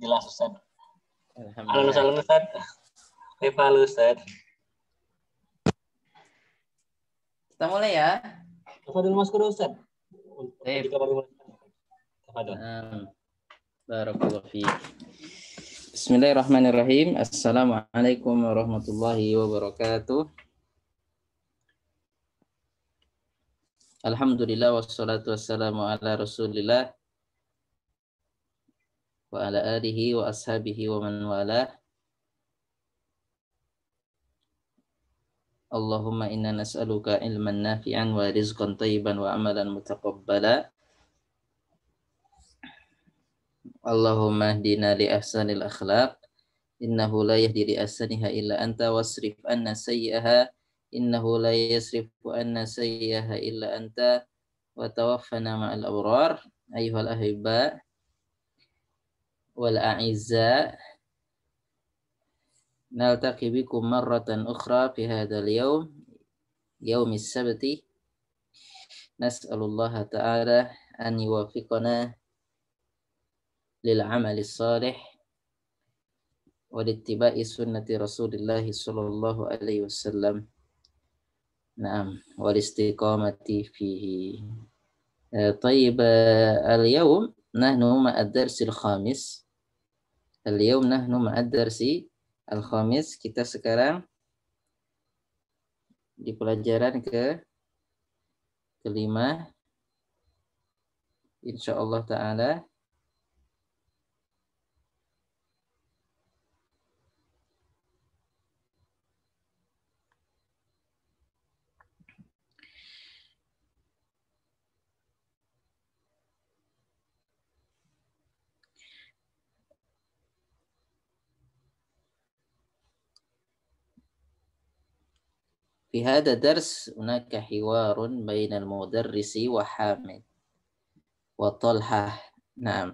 jelas Ustaz. Halo Ustaz. Halo Ustaz. Halo Ustaz. Kita mulai ya. Tafadil Mas Kudu Ustaz. Barakallahu fiik. Bismillahirrahmanirrahim. Assalamualaikum warahmatullahi wabarakatuh. Alhamdulillah wassalatu wassalamu ala Rasulillah wa ala alihi wa ashabihi wa man. Allahumma inna nas'aluka ilman nafi'an wa rizqan tayyiban wa amalan mutaqabbala. Allahumma li ahsanil akhlaq. Innahu la yahdi li ahsaniha illa anta wasrif anna sayyi'aha. Innahu la yasrifu anna illa anta. Wa tawaffana ma'al abrar ayyuhal ahibba والأعزاء. نلتقي بكم مرة أخرى في هذا اليوم يوم السبت. نسأل الله تعالى أن يوفقنا للعمل الصالح ولاتباع سنة رسول الله صلى الله عليه وسلم. نعم والاستقامة فيه. آه، طيب آه، اليوم نحن مع الدرس الخامس. Al-yawm nahnu ma'ad-darsi al-khamis. Kita sekarang di pelajaran ke kelima. Insya Allah Ta'ala في هذا الدرس هناك حوار بين المدرس وحامد وطلحة نعم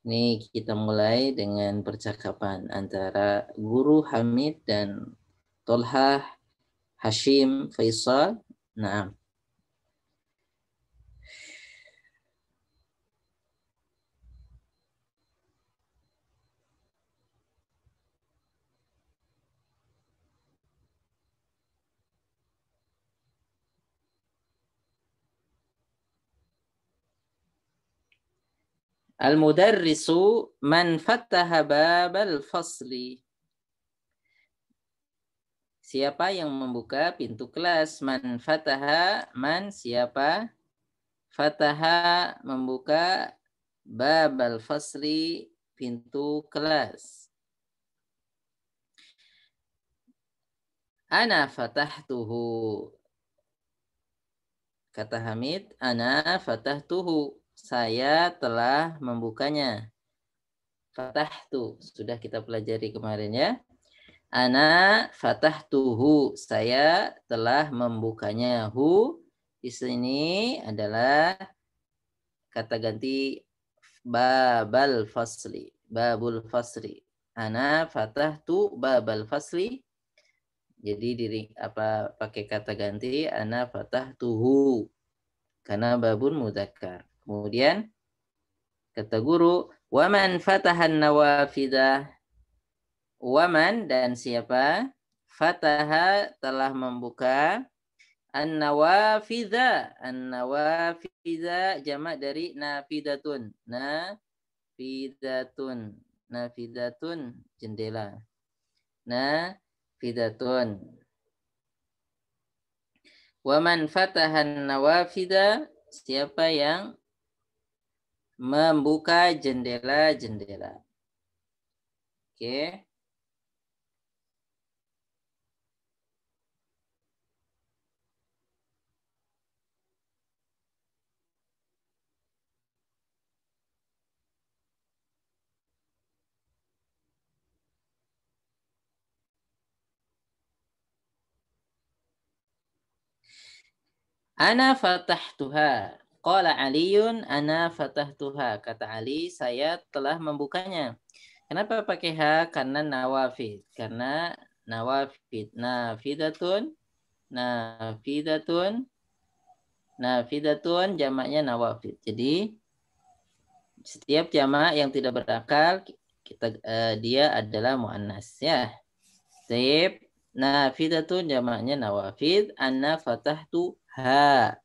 Ini kita mulai dengan percakapan antara guru Hamid dan Tolhah Hashim Faisal. Nah, Al-mudarrisu man fattaha babal fasli. Siapa yang membuka pintu kelas? Man fataha, man siapa? Fataha membuka babal fasli, pintu kelas. Ana fatahtuhu. Kata Hamid, ana fatahtuhu saya telah membukanya. Fatah tu sudah kita pelajari kemarin ya. Ana fatah tuhu saya telah membukanya. Hu di sini adalah kata ganti babal fasli. Babul fasli. Ana fatah tu babal fasli. Jadi diri apa pakai kata ganti ana fatah tuhu karena babun mudakar. Kemudian kata guru, waman fatahan nawafidah. Waman dan siapa? Fataha telah membuka an-nawafidha. An-nawafidha jamak dari nafidatun. Nafidatun. Nafidatun jendela. Nafidatun. Waman fatahan nawafidha siapa yang membuka jendela-jendela. Oke. Ana fatahtuha. Qala Aliun ana fatahtuha. Kata Ali, saya telah membukanya. Kenapa pakai ha? Karena nawafid. Karena nawafid. Nafidatun. Nafidatun. Nafidatun jamaknya nawafid. Jadi Setiap jamak yang tidak berakal kita uh, dia adalah muannas ya. Taib nafidatun jamaknya nawafid anna fatahtu ha.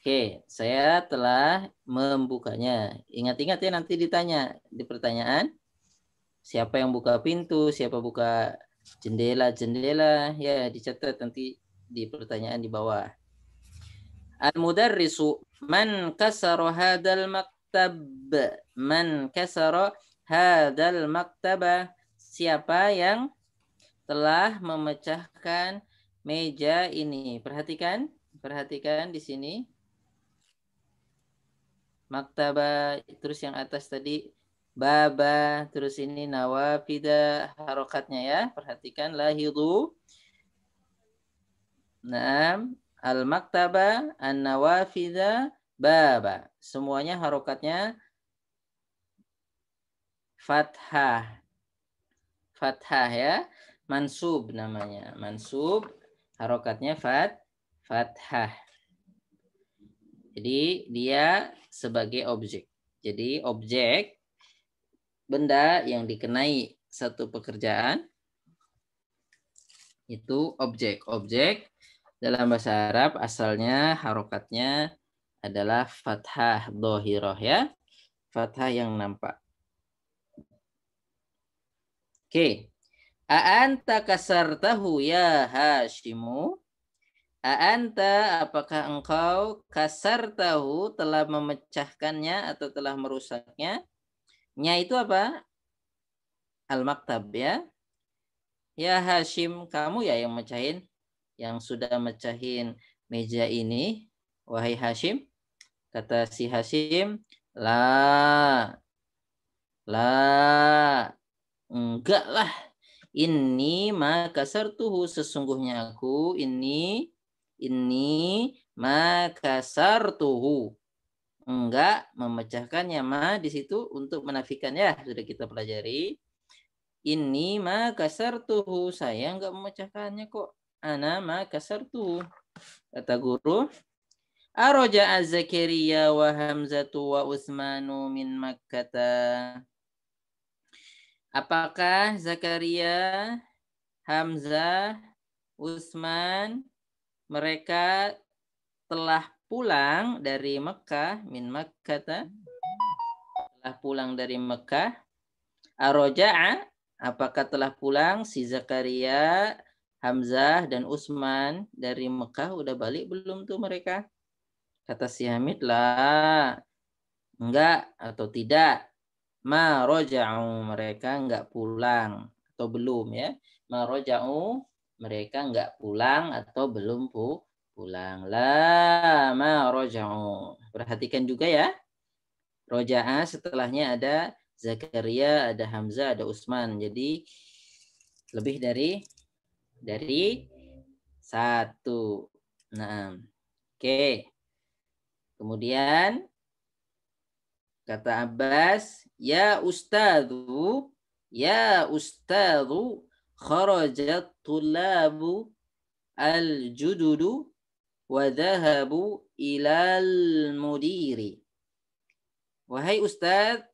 Oke, saya telah membukanya. Ingat-ingat ya nanti ditanya di pertanyaan siapa yang buka pintu, siapa buka jendela-jendela ya dicatat nanti di pertanyaan di bawah. Al-mudarrisu man kasara hadal maktab man kasara hadal maktaba siapa yang telah memecahkan meja ini. Perhatikan, perhatikan di sini. Maktaba terus yang atas tadi baba terus ini nawafida harokatnya ya. Perhatikan lahidu. Naam, al-maktaba, an-nawafida, baba. Semuanya harokatnya fathah. Fathah ya. Mansub namanya. Mansub harokatnya fat fathah. Jadi dia sebagai objek. Jadi objek benda yang dikenai satu pekerjaan itu objek. Objek dalam bahasa Arab asalnya harokatnya adalah fathah dohiroh ya. Fathah yang nampak. Oke. A'anta kasartahu ya Hashimu? A'anta apakah engkau kasartahu telah memecahkannya atau telah merusaknya? Nya itu apa? Al-maktab ya. Ya Hashim, kamu ya yang mecahin yang sudah mecahin meja ini, wahai Hashim? Kata si Hashim, la, la, enggak lah. Ini maka tuhu sesungguhnya aku ini ini maka tuhu enggak memecahkannya ma di situ untuk menafikan. Ya sudah kita pelajari. Ini maka tuhu saya enggak memecahkannya kok. Ana ma kasartu. Kata guru, Aroja Az-Zakaria wa Hamzatu wa Utsmanu min Makkah. Apakah Zakaria, Hamzah, Utsman mereka telah pulang dari Mekah min Makkah telah pulang dari Mekah Aroja'a apakah telah pulang si Zakaria Hamzah dan Utsman dari Mekah udah balik belum tuh mereka? Kata si Hamid lah. Enggak atau tidak. Ma roja'u mereka enggak pulang atau belum ya. Ma roja'u mereka enggak pulang atau belum pu pulang. La ma roja'u. Perhatikan juga ya. Roja'a setelahnya ada Zakaria, ada Hamzah, ada Utsman. Jadi lebih dari dari satu. Nah, oke. Kemudian kata Abbas, ya ustadzu, ya ustadzu kharajat tulabu al-jududu wa dhahabu ilal mudiri. Wahai ustadz,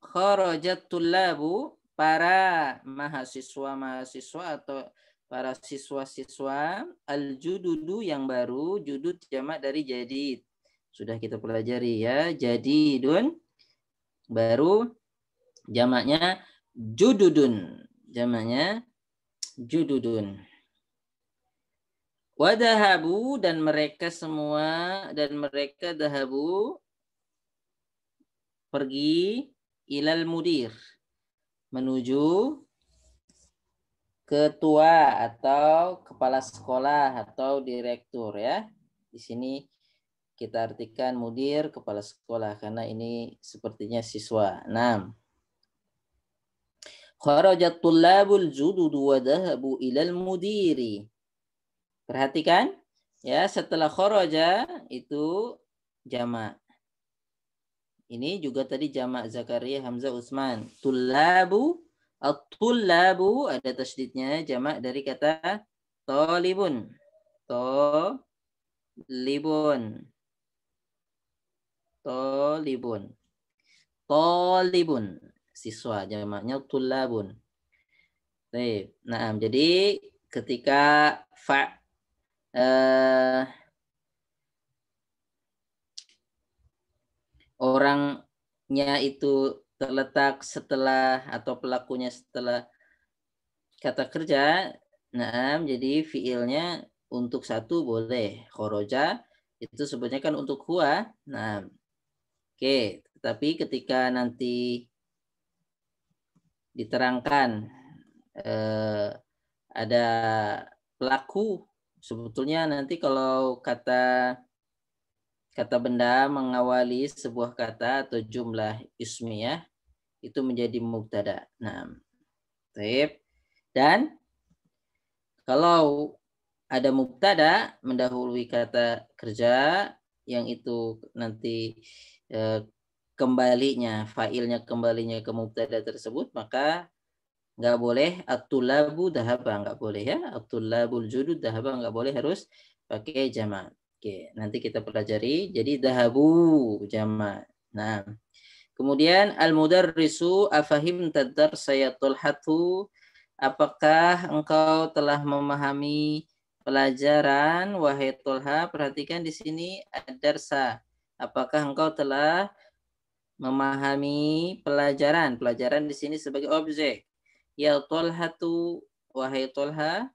kharajat tulabu para mahasiswa-mahasiswa atau para siswa-siswa al-jududu yang baru, judud jamak dari jadid. Sudah kita pelajari ya, jadidun baru jamaknya jududun. Jamaknya jududun. Wadahabu dan mereka semua dan mereka dahabu pergi ilal mudir menuju ketua atau kepala sekolah atau direktur ya. Di sini kita artikan mudir kepala sekolah karena ini sepertinya siswa. 6. Kharajat tullabul judud wa dhahabu ilal mudiri. Perhatikan ya setelah kharaja itu jamak. Ini juga tadi jamak Zakaria Hamzah Utsman. Tullabu At-tullabu ada tasdidnya jamak dari kata tolibun. Tolibun. Tolibun. Tolibun. Siswa jamaknya tulabun. Baik. Nah, jadi ketika fa eh, orangnya itu terletak setelah atau pelakunya setelah kata kerja, nah jadi fiilnya untuk satu boleh khoroja itu sebenarnya kan untuk huwa. Nah, oke, tapi ketika nanti diterangkan eh, ada pelaku sebetulnya nanti kalau kata kata benda mengawali sebuah kata atau jumlah ismiyah itu menjadi mubtada. Nah, taib. Dan kalau ada mubtada mendahului kata kerja yang itu nanti eh, kembalinya failnya kembalinya ke mubtada tersebut maka nggak boleh atulabu dahaba nggak boleh ya. Atulabul judud dahaba nggak boleh harus pakai jama. Oke nanti kita pelajari. Jadi dahabu jama. Nah kemudian al mudarrisu afahim tadar saya tolhatu apakah engkau telah memahami pelajaran wahai tolha perhatikan di sini adarsa apakah engkau telah memahami pelajaran pelajaran di sini sebagai objek Ya Tolhatu, wahai Tolha,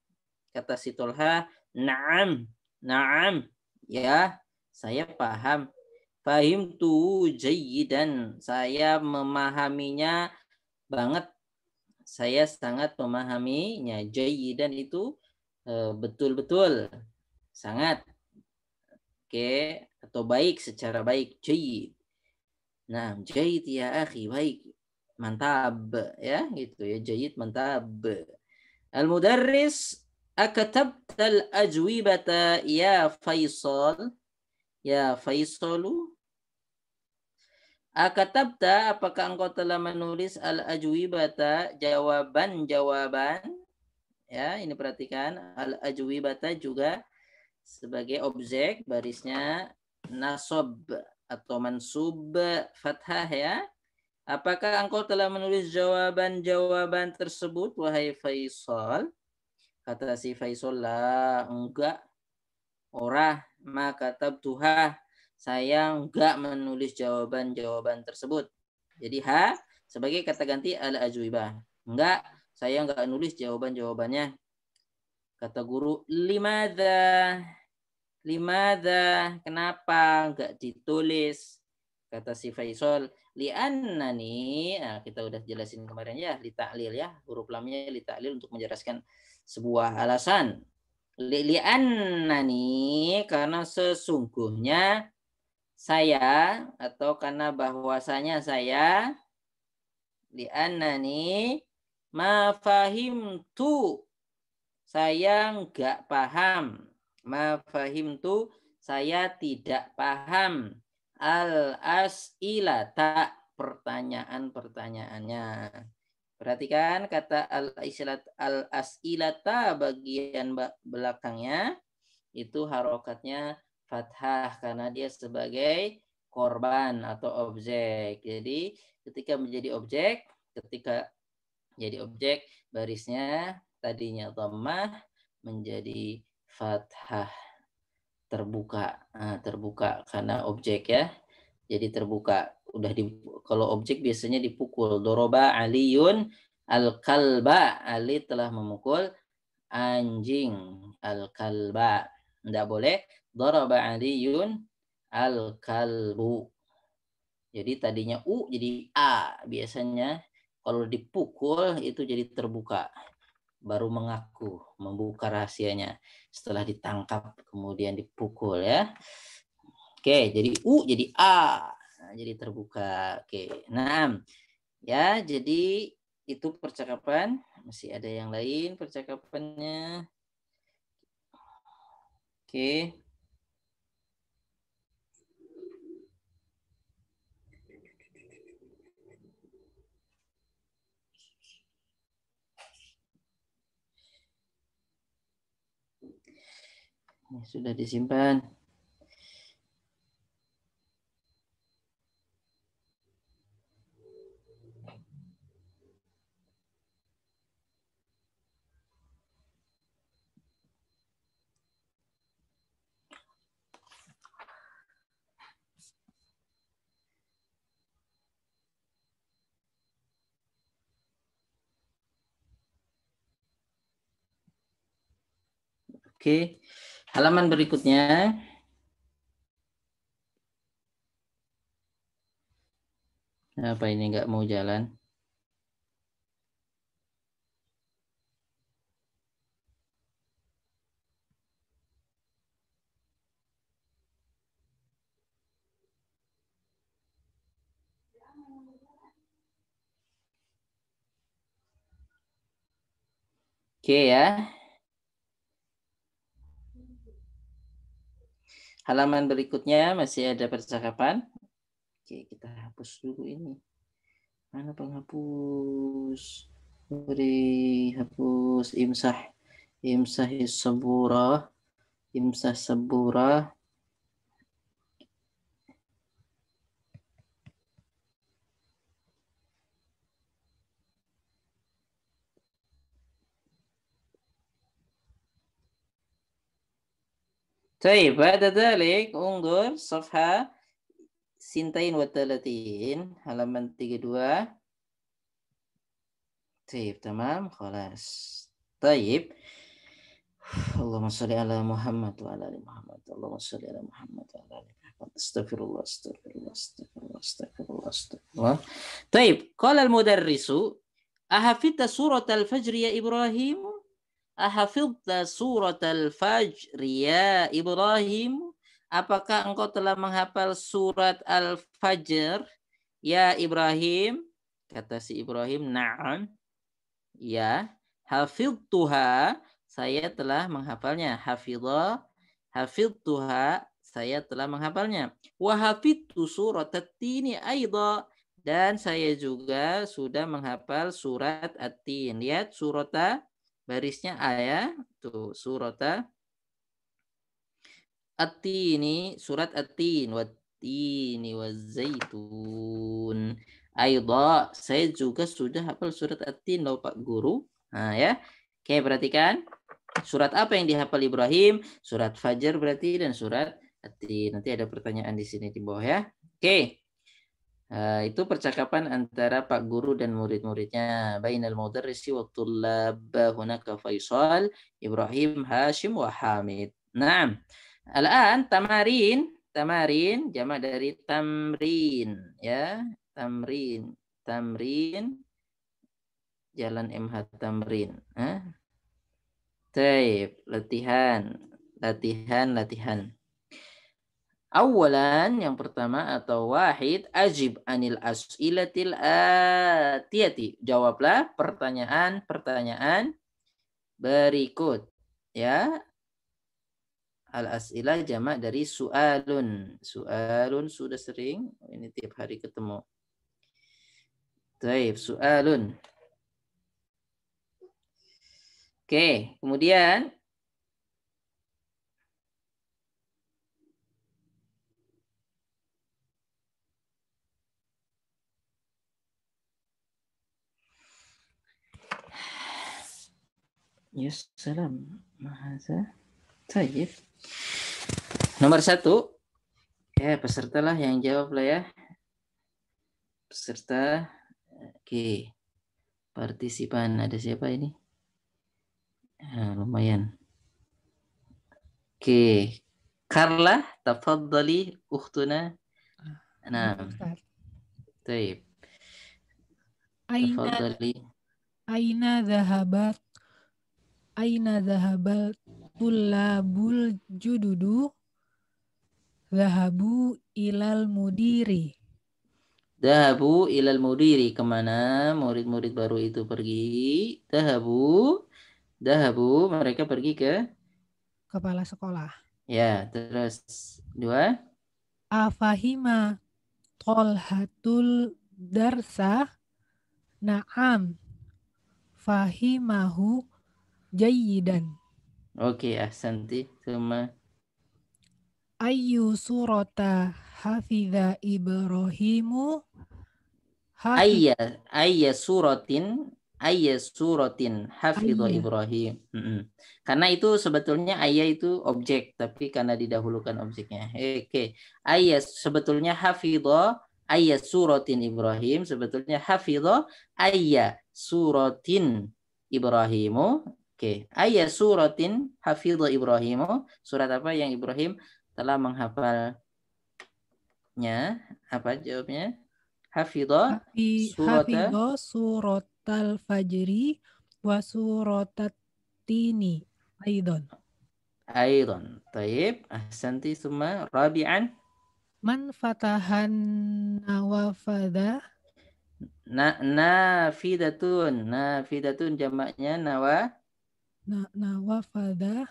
kata si Tolha, naam, naam, ya, saya paham. Fahim tu jayidan, saya memahaminya banget. Saya sangat memahaminya. Jayidan itu eh, betul-betul, sangat. Oke, atau baik secara baik, jayid. Nah, jayid ya akhi, baik. Mantab ya gitu ya jayid mantab. Al mudarris akatabta al ajwibata ya Faisal? Ya Faisalu. Akatabta apakah engkau telah menulis al ajwibata jawaban-jawaban. Ya ini perhatikan al ajwibata juga sebagai objek barisnya nasab atau mansub fathah ya Apakah engkau telah menulis jawaban-jawaban tersebut, wahai Faisal? Kata si Faisal, lah, enggak. Orah, maka tuha, saya enggak menulis jawaban-jawaban tersebut. Jadi ha sebagai kata ganti ala ajwibah. Enggak, saya enggak nulis jawaban-jawabannya. Kata guru, limada? Limada? Kenapa enggak ditulis? Kata si Faisal, li'annani nah kita udah jelasin kemarin ya li ta'lil ya huruf lamnya li ta'lil untuk menjelaskan sebuah alasan li li'annani karena sesungguhnya saya atau karena bahwasanya saya li'annani ma tu saya enggak paham ma tu saya tidak paham al asilata pertanyaan-pertanyaannya. Perhatikan kata al asilat al asilata bagian belakangnya itu harokatnya fathah karena dia sebagai korban atau objek. Jadi ketika menjadi objek, ketika jadi objek barisnya tadinya dhammah menjadi fathah terbuka nah, terbuka karena objek ya. Jadi terbuka udah di kalau objek biasanya dipukul. Doroba aliyun al kalba ali telah memukul anjing al kalba tidak boleh. Doroba aliyun al kalbu jadi tadinya u jadi a biasanya. Kalau dipukul itu jadi terbuka baru mengaku membuka rahasianya setelah ditangkap kemudian dipukul ya. Oke, jadi U jadi A. Nah, jadi terbuka. Oke. Nah, ya jadi itu percakapan. Masih ada yang lain percakapannya. Oke. Ini sudah disimpan. Oke, halaman berikutnya. Apa ini nggak mau jalan? Oke ya. Halaman berikutnya masih ada percakapan. Oke, kita hapus dulu ini. Mana penghapus? Beri hapus imsah. Imsah sabura. Imsah sabura. طيب بعد ذلك انظر صفحة سنتين وثلاثين halaman 32 طيب تمام خلاص طيب اللهم صل على محمد وعلى ال محمد اللهم صل على محمد وعلى ال محمد استغفر الله استغفر الله استغفر الله استغفر الله استغفر الله طيب قال المدرس أحفظت سورة الفجر يا إبراهيم Ahafidta surat al-fajr ya Ibrahim? Apakah engkau telah menghafal surat al-fajr ya Ibrahim? Kata si Ibrahim, na'am. Ya, hafidtuha, saya telah menghafalnya. Hafidha, hafidtuha, saya telah menghafalnya. Wa surat at-tini aidha. Dan saya juga sudah menghafal surat at-tin. Lihat surat barisnya ayat tuh surat At-tini surat At-tin wat-tini zaitun Aida saya juga sudah hafal surat At-tin loh Pak Guru. Nah ya. Oke, perhatikan. Surat apa yang dihafal Ibrahim? Surat Fajar berarti dan surat At-tin. Nanti ada pertanyaan di sini di bawah ya. Oke. Uh, itu percakapan antara Pak Guru dan murid-muridnya. Bainal mudarrisi wa tullab hunaka Faisal, Ibrahim, Hashim wa Hamid. Naam. Al-an tamarin, tamarin jamak dari tamrin ya. Tamrin, tamrin jalan MH tamrin. Eh? Taib, latihan, latihan, latihan. Awalan yang pertama atau wahid ajib anil as'ilatil atiyati. Jawablah pertanyaan-pertanyaan berikut. Ya. Al as'ilah jamak dari su'alun. Su'alun sudah sering. Ini tiap hari ketemu. Taib, su'alun. Oke, kemudian Yes, salam. Mahaza. Tayyib. Nomor satu. Ya, peserta lah yang jawab lah ya. Peserta. Oke. Partisipan. Ada siapa ini? Ya, lumayan. Oke. Carla, tafadhali ukhtuna. Nah. Tayyib. Aina Aina zahabat aina zahabal tullabul jududu zahabu ilal mudiri Zahabu ilal mudiri ke mana murid-murid baru itu pergi? Zahabu, zahabu mereka pergi ke kepala sekolah. Ya, terus dua. Afahima tolhatul darsa na'am fahimahu Jayidan. Oke, ahsanti. Suma. Ayu surata hafidha Ibrahimu ayya ayya suratin ayya suratin hafidha Ayya. Ibrahim. Mm-mm. Karena itu sebetulnya ayya itu objek tapi karena didahulukan objeknya. Oke. Ayya sebetulnya hafidha ayya suratin Ibrahim sebetulnya hafidha ayya suratin Ibrahimu. Oke, okay. ayat suratin hafidha Ibrahim. Oh, surat apa yang Ibrahim telah menghafalnya? Apa jawabnya? Hafidha surat suratal fajri wa suratat tini aidon. Aidon. Taib. Ahsanti summa rabi'an. Man fatahan nawafada. Na, nafidatun. Nafidatun jamaknya nawa na, nawafada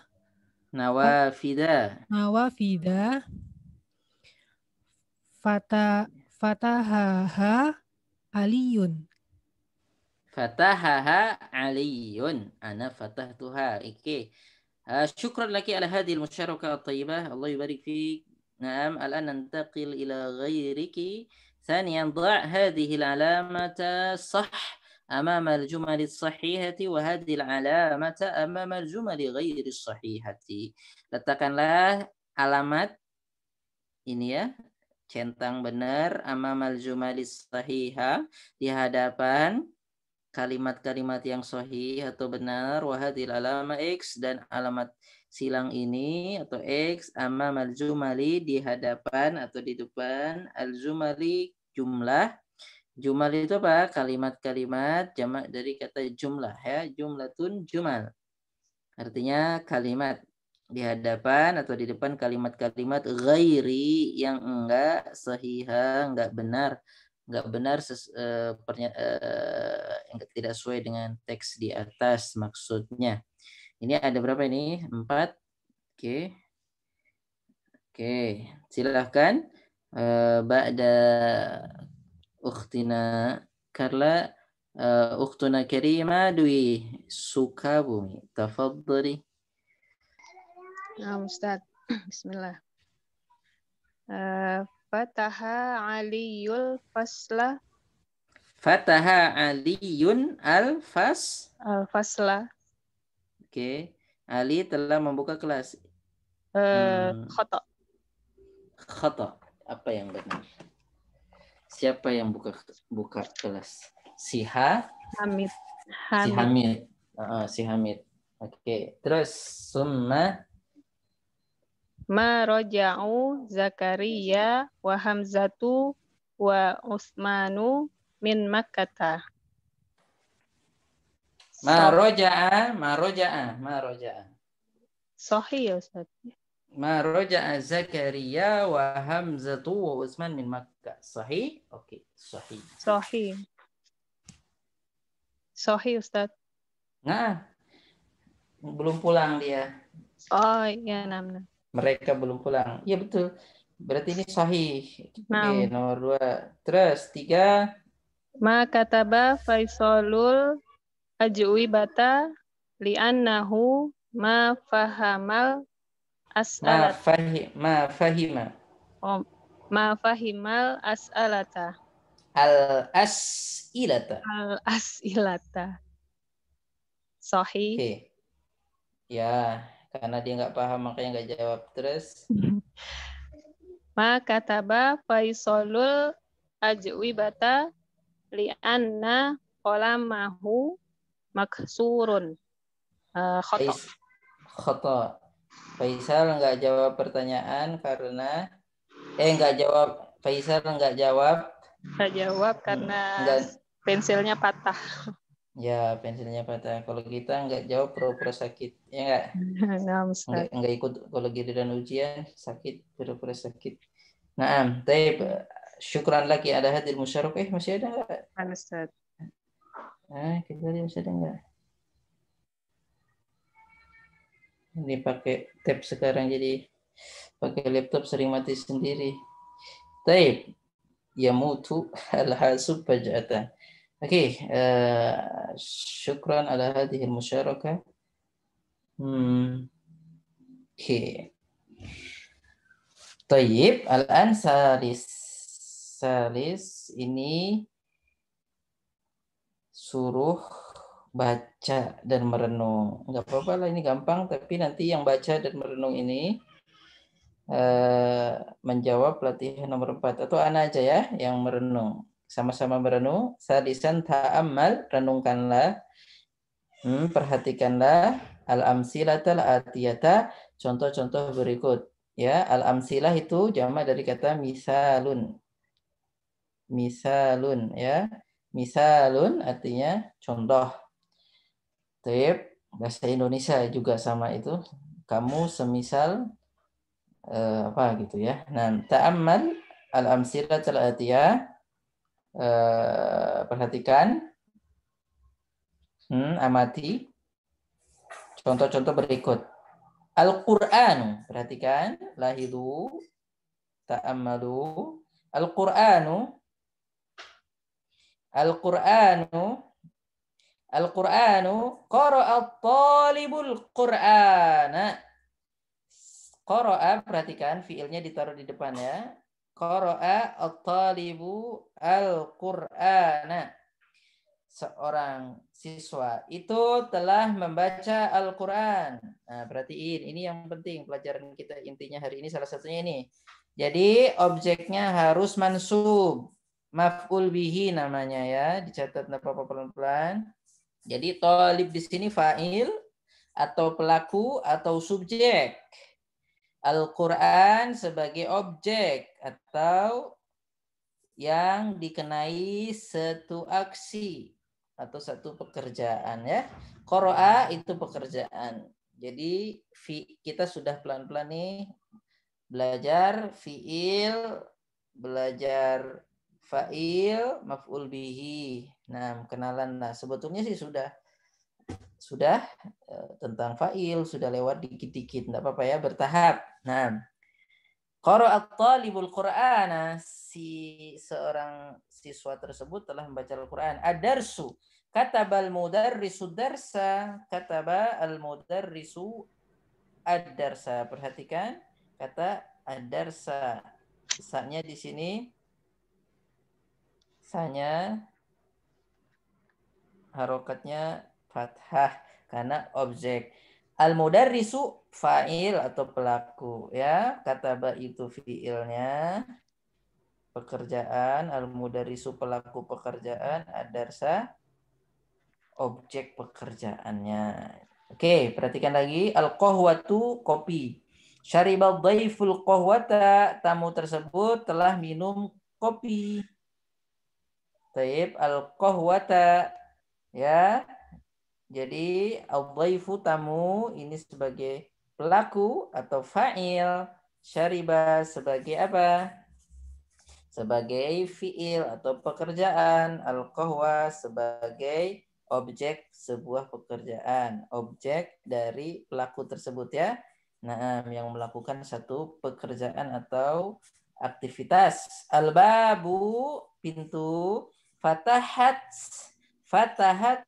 nawafida nawafida fata fatahaha aliyun fatahaha aliyun ana fatahtuha oke آه، شكرا لك على هذه المشاركة الطيبة الله يبارك فيك نعم الآن ننتقل إلى غيرك ثانيا ضع هذه العلامة صح أمام الجمل الصحيحة وهذه العلامة أمام الجمل غير الصحيحة letakkanlah alamat ini ya centang benar amamal jumalis sahiha di hadapan kalimat-kalimat yang sahih atau benar wahadil alama X dan alamat silang ini atau X amamal jumali di hadapan atau di depan al jumali jumlah jumal itu apa? Kalimat-kalimat jamak dari kata jumlah ya. Jumlatun jumal artinya kalimat di hadapan atau di depan kalimat-kalimat ghairi yang enggak sahiha enggak benar. Enggak benar ses, eh, pernya- eh, yang tidak sesuai dengan teks di atas maksudnya. Ini ada berapa ini? Empat. Oke. Oke silahkan. Eh, ba'da ukhtina Carla eh, ukhtuna Karima Dwi Sukabumi tafadhali Nah, Ustaz. Bismillah. Eh, Fataha Aliyul Fasla Fataha Aliyun al-Fas. Al-Fasla Oke. Ali telah membuka kelas. eh, Hmm. Khata. Khata. Apa yang benar? Siapa yang buka buka kelas? Si Ha? Hamid. Si Hamid. Hamid. Ah, si Hamid. Oke. Terus summa Ma roja'u Zakaria wa Hamzatu wa Utsmanu min Makkata. ma roja'a, ma roja'a, ma roja'a. Sahih ya Ustaz. Ma roja'a Zakaria wa Hamzatu wa Utsman min Makkah. Sahih? Oke, sahih. Sahih. Sahih Ustaz. Nah, belum pulang dia. Oh iya namna. Mereka belum pulang. Iya betul. Berarti ini sahih. Oke, Naam. nomor dua. Terus tiga. Ma kataba Faisalul ajwibata li'annahu ma fahamal Ma as'alat fahi, ma fahima. oh, ma fahimal as'alata Al as'ilata. al as'ilata Sahih. Oke. Ya, karena dia nggak paham makanya nggak jawab. Terus Ma kataba Faisalul ajwibata li'anna qalamahu maksurun. Uh, khata. Fais, khata. Faisal nggak jawab pertanyaan karena eh nggak jawab. Faisal nggak jawab. Saya jawab karena Enggak. pensilnya patah. Ya, pensilnya patah. Kalau kita nggak jawab pura-pura sakit. Ya nggak? Nah, nggak nggak ikut kalau giliran ujian sakit pura-pura sakit. Nah, taib syukran lagi ada hadir musyarakah eh, masih ada nggak? Kan, Ustaz. Ah, kita masih ada nggak? Ini pakai tab sekarang jadi pakai laptop sering mati sendiri. Taib yamutu al-hasub faj'atan. Oke, eh, syukran ala hadhihi musyarakah. Hmm. Oke. Tayyib, al-an salis. Salis ini suruh baca dan merenung. Enggak apa-apa lah ini gampang, tapi nanti yang baca dan merenung ini eh, menjawab latihan nomor 4 atau anak aja ya yang merenung. Sama-sama merenung. Sadisan ta'ammal, renungkanlah. Hmm, perhatikanlah al-amsilatal atiyata, contoh-contoh berikut. Ya, al-amsilah itu jamak dari kata misalun. Misalun ya. Misalun artinya contoh. Tip bahasa Indonesia juga sama itu. Kamu semisal eh, apa gitu ya. Nah, ta'ammal al-amsilah al-atiyah eh, perhatikan hmm, amati contoh-contoh berikut. Al-Qur'anu, perhatikan, lahidu, ta'ammalu. Al-Qur'anu Al-Qur'anu Al-Qur'anu qara'a talibul Qur'ana. Qara'a perhatikan fiilnya ditaruh di depan ya. Qara'a at-talibu al-Qur'ana. Seorang siswa itu telah membaca Al-Qur'an. Nah, perhatiin ini yang penting pelajaran kita intinya hari ini salah satunya ini. Jadi objeknya harus mansub. Maf'ul bihi namanya ya, dicatat apa pelan-pelan. Jadi talib di sini fa'il atau pelaku atau subjek. Al-Quran sebagai objek atau yang dikenai satu aksi atau satu pekerjaan ya. Qoro'a itu pekerjaan. Jadi kita sudah pelan-pelan nih belajar fiil, belajar fa'il maf'ul bihi. Nah, kenalan nah sebetulnya sih sudah sudah eh, tentang fa'il sudah lewat dikit-dikit enggak apa-apa ya bertahap. Nah, Qara'a talibul Qur'ana si seorang siswa tersebut telah membaca Al-Qur'an. Ad-darsu katabal mudarrisu darsa kataba al-mudarrisu ad-darsa. Perhatikan kata ad-darsa. Sanya di sini sanya harokatnya fathah karena objek. Al-mudarrisu fa'il atau pelaku ya. Kata ba itu fiilnya pekerjaan, al-mudarrisu pelaku pekerjaan, adarsa objek pekerjaannya. Oke, perhatikan lagi al-qahwatu kopi. Syaribal dhaiful qahwata, tamu tersebut telah minum kopi. Taib al-qahwata ya. Jadi al-dhaifu tamu ini sebagai pelaku atau fa'il, syariba sebagai apa? Sebagai fi'il atau pekerjaan, al-qahwa sebagai objek sebuah pekerjaan, objek dari pelaku tersebut ya. Nah, yang melakukan satu pekerjaan atau aktivitas. Al-babu pintu Fatahat Fatahat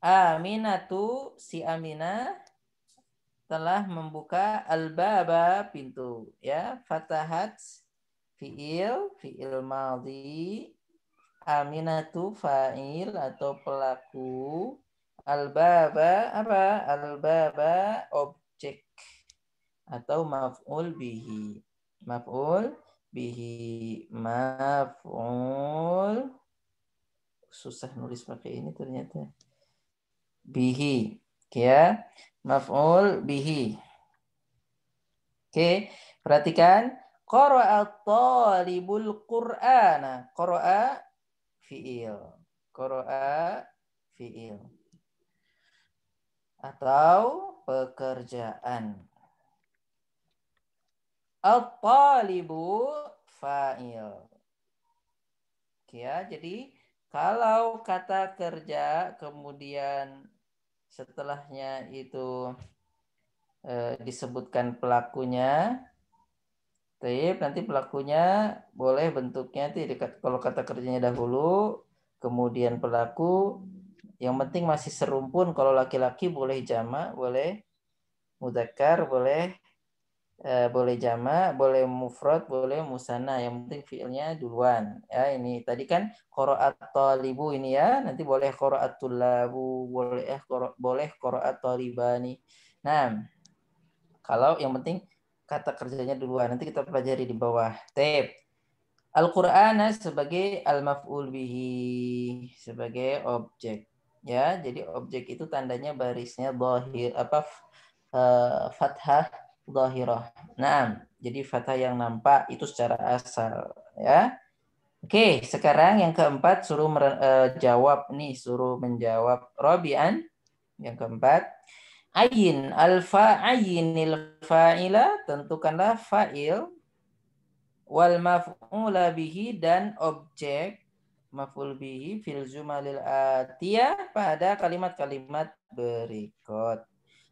Aminatu si Aminah telah membuka al-baba pintu ya. Fatahat fiil fiil maldi aminatu fa'il atau pelaku. Al-baba apa? Al-baba objek atau maf'ul bihi. Maf'ul bihi. Maf'ul susah nulis pakai ini ternyata. Bihi. Ya. Maf'ul bihi. Oke, perhatikan. Qara'a talibul Qur'ana. Qara'a fi'il. Qara'a fi'il. Atau pekerjaan. Al-talibu fa'il. Ya, jadi kalau kata kerja kemudian setelahnya itu e, disebutkan pelakunya, Taib, nanti pelakunya boleh bentuknya nanti kalau kata kerjanya dahulu, kemudian pelaku, yang penting masih serumpun. Kalau laki-laki boleh jama, boleh mudakar, boleh Eh, boleh jama, boleh mufrad, boleh musana. Yang penting fiilnya duluan. Ya, ini tadi kan qira'at talibu ini ya. Nanti boleh qira'at tullabu, boleh eh boleh qira'at talibani. Nah, kalau yang penting kata kerjanya duluan. Nanti kita pelajari di bawah. Tep. Al-Qur'ana sebagai al-maf'ul bihi, sebagai objek. Ya, jadi objek itu tandanya barisnya zahir apa eh, fathah zahirah. Nah, jadi fathah yang nampak itu secara asal, ya. Oke, sekarang yang keempat suruh eh, jawab nih, suruh menjawab Robian. Yang keempat, ayin alfa ayinil fa'ila, tentukanlah fa'il wal maf'ula bihi dan objek maf'ul bihi fil jumalil atiyah pada kalimat-kalimat berikut.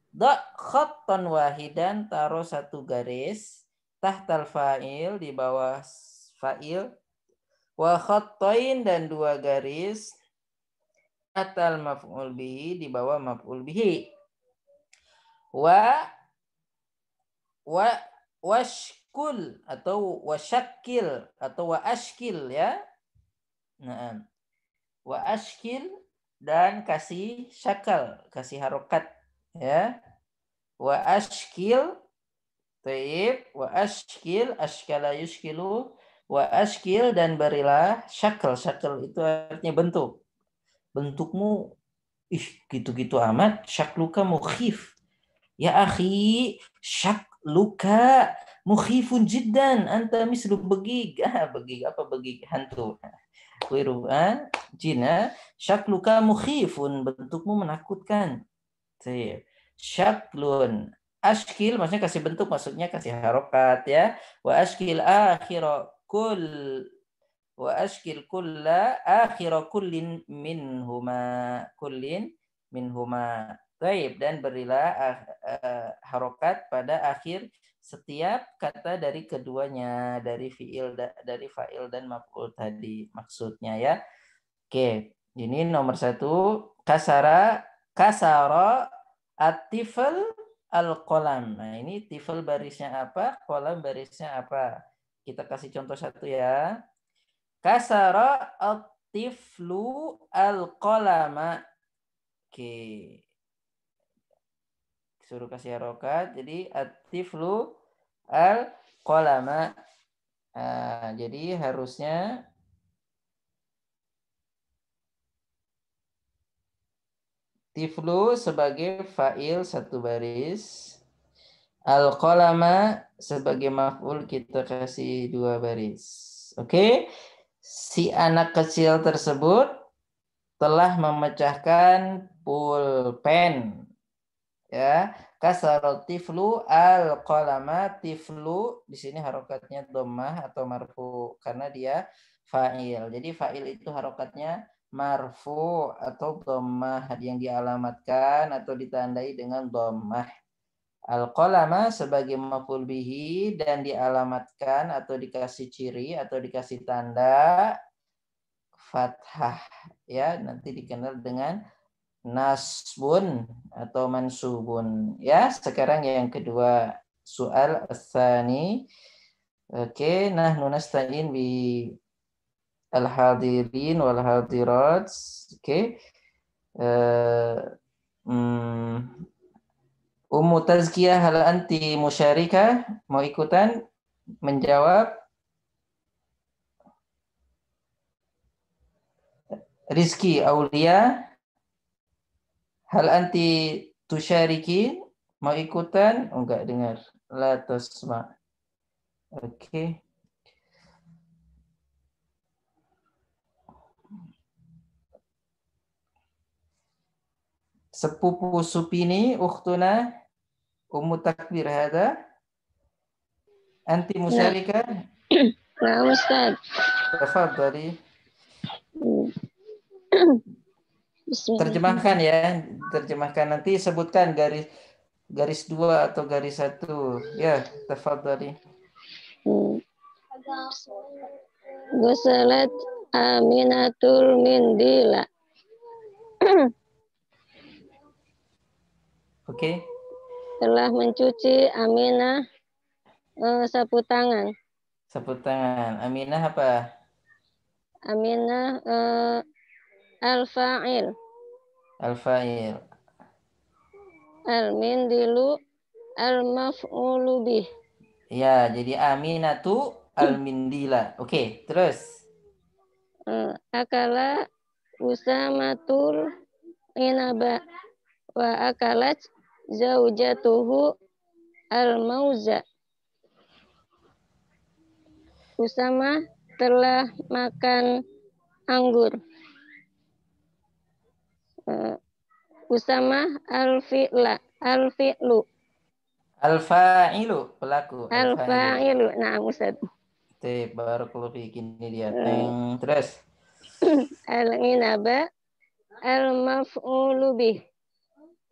Da khattan wahidan taruh satu garis tahtal fa'il di bawah fa'il. Wa khattain dan dua garis atal maf'ul bihi di bawah maf'ul bihi. Wa wa washkul atau wasyakil atau wa ashkil ya. Nah wa ashkil dan kasih syakal kasih harokat ya. Wa ashkil taib wa ashkil ashkala yushkilu wa ashkil dan berilah syakal syakal itu artinya bentuk. Bentukmu ih gitu-gitu amat syakluka mukhif. Ya akhi syakluka mukhifun jiddan. Anta mislu begig ah begig apa begig hantu. Wiru ah jina syakluka mukhifun bentukmu menakutkan. Sip. Syaklun. Ashkil maksudnya kasih bentuk maksudnya kasih harokat ya. Wa ashkil akhira kul wa ashkil kulla akhira kullin minhuma kullin minhuma. Taib dan berilah ah, ah, harokat pada akhir setiap kata dari keduanya dari fiil da- dari fa'il dan maf'ul tadi maksudnya ya. Oke, ini nomor satu. Kasara kasara atifal al kolam. Nah ini tifal barisnya apa? Kolam barisnya apa? Kita kasih contoh satu ya. Kasara atiflu al kolama. Oke suruh kasih harokat jadi atiflu al kolama Ah, jadi harusnya tiflu sebagai fa'il satu baris. Al kolama sebagai maf'ul kita kasih dua baris. Oke? Si anak kecil tersebut telah memecahkan pulpen. Ya kasarot tiflu al qalama tiflu. Di sini harokatnya dhammah atau marfu karena dia fa'il. Jadi fa'il itu harokatnya marfu atau dhammah yang dialamatkan atau ditandai dengan dhammah al qalama sebagai maf'ul bihi dan dialamatkan atau dikasih ciri atau dikasih tanda fathah ya nanti dikenal dengan nasbun atau mansubun. Ya, sekarang yang kedua soal asani. Oke, nah nunastain bi al-hadirin wal hadirat. Oke. Eh, hmm, Ummu Tazkiyah hal anti musyarikah? Mau ikutan menjawab? Rizki Aulia Hal anti tusyariki mau ikutan? Oh, enggak dengar. La tasma. Oke. Sepupu Supini, ukhtuna, Ummu Takbir hada. Anti musyarika, Nah, Ustaz. tafadhali. Terjemahkan ya, terjemahkan nanti sebutkan garis garis dua atau garis satu. Ya, tafadhali. Hmm. Gusalat Aminatul Mindila. Oke. Telah mencuci Aminah eh, sapu tangan. Sapu tangan. Aminah apa? Aminah eh, al-fa'il. Al-fa'il. Al-mindilu al-maf'ulu bih. Ya, jadi Aminatu al-mindila. Oke, terus. Eh, akala usamatul inaba wa akalat zaujatuhu al-mauza. Usama telah makan anggur. Eh, Usama al-fi'la, al-fi'lu, Al-fa'ilu pelaku. al-fa'ilu. Nah, Ustaz. Tip, barakallahu fiik ini dia. Teng. Terus. Al-inaba, al-maf'ulu bih.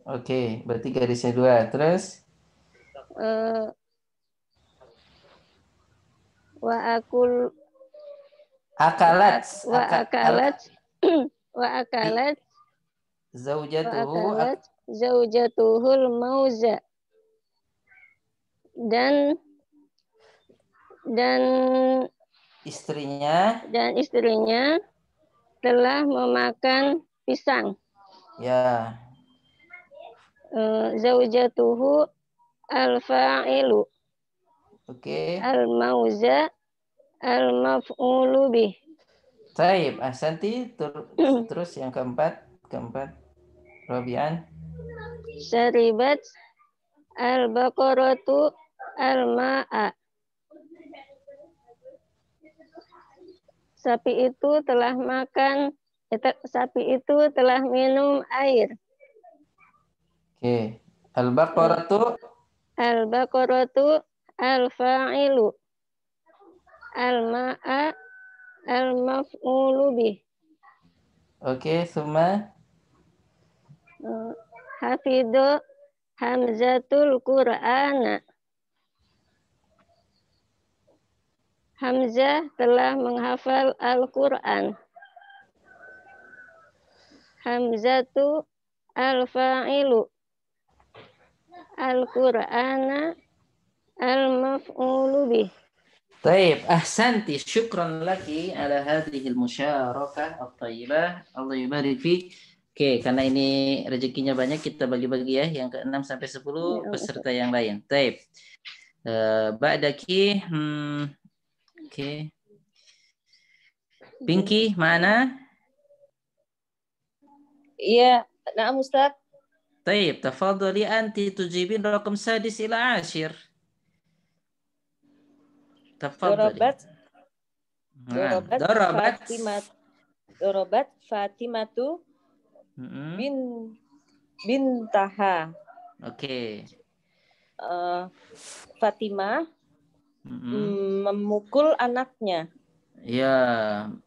Oke, berarti garisnya dua. Terus. Eh, wa akul Akalat. wa Aka- akalat wa akalat Zaujatuhu. akalat zaujatuhul mauza dan dan Istrinya. dan istrinya telah memakan pisang Ya. Eh, zaujatuhu al-fa'ilu Oke. al-mauza al-maf'ulu bih Taib. Ahsanti. Tur- Terus yang keempat. Keempat. Robian. syaribat al-baqaratu al-ma'a sapi itu telah makan eh, sapi itu telah minum air Oke. Al-Baqaratu. al-baqaratu al-fa'ilu al-ma'a al-maf'ulu bih Oke. Suma. Eh, Hafidhu Hamzatul Qur'ana. Hamzah telah menghafal Al-Quran. Hamzatu al-fa'ilu Al-Qur'ana al-maf'ulu bih. طيب أحسنتي شكرا لك على هذه المشاركة الطيبة الله يبارك فيك Oke, karena ini rezekinya banyak, kita bagi-bagi ya. Yang ke-6 sampai 10 Ya, peserta yang lain. Taib. Eh, Ba'daki, hmm, oke. Pinky, mana? Iya, nah Ustaz. طيب تفضلي أنت تجيبين رقم سادس إلى عاشر تفضلي Dorobat, نعم. dorobat, ضربت Fatimat, dorobat Fatimatu Mm-mm. bin bintaha. Oke. Eh, Fatimah Mm-mm. mm, memukul anaknya, Ya,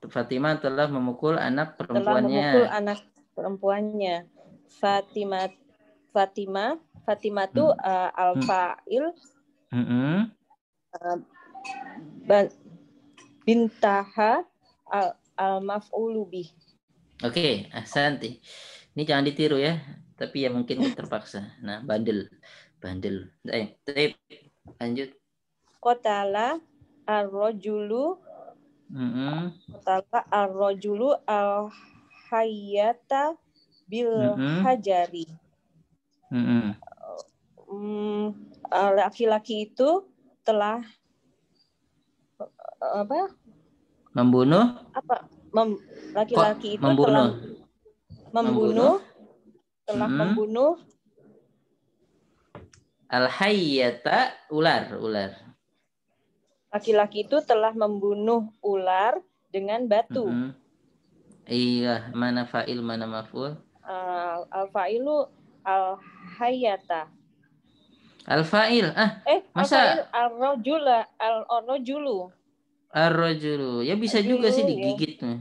Fatimah telah memukul anak telah perempuannya. memukul anak perempuannya. Fatimah, Fatimah, Fatimah itu Hmm. eh, al-fa'il Mm-mm. ban- bintaha al, al-maf'ulu bih. Oke, ahsanti. Ini jangan ditiru ya, tapi ya mungkin terpaksa. Nah, bandel, bandel. Eh. Lanjut. Qatala ar-rajulu Mm-mm. Qatala ar-rajulu al-hayyata bil Mm-mm. hajari. Mm-mm. Hmm, eh, laki-laki itu telah eh, apa? Membunuh, Apa? Mem- laki-laki itu membunuh. telah membunuh, telah Mm-mm. membunuh Al-hayyata ular, ular. laki-laki itu telah membunuh ular dengan batu. Mm-mm. Iya, mana fa'il, mana maf'ul? Al- al-fa'ilu al-hayyata. Al-fa'il. Ah, Eh, Masa- al-fa'il al-rajula, al-rajulu. ar-rajulu. Ya bisa juga sih Rajulu, ya. digigit. nih.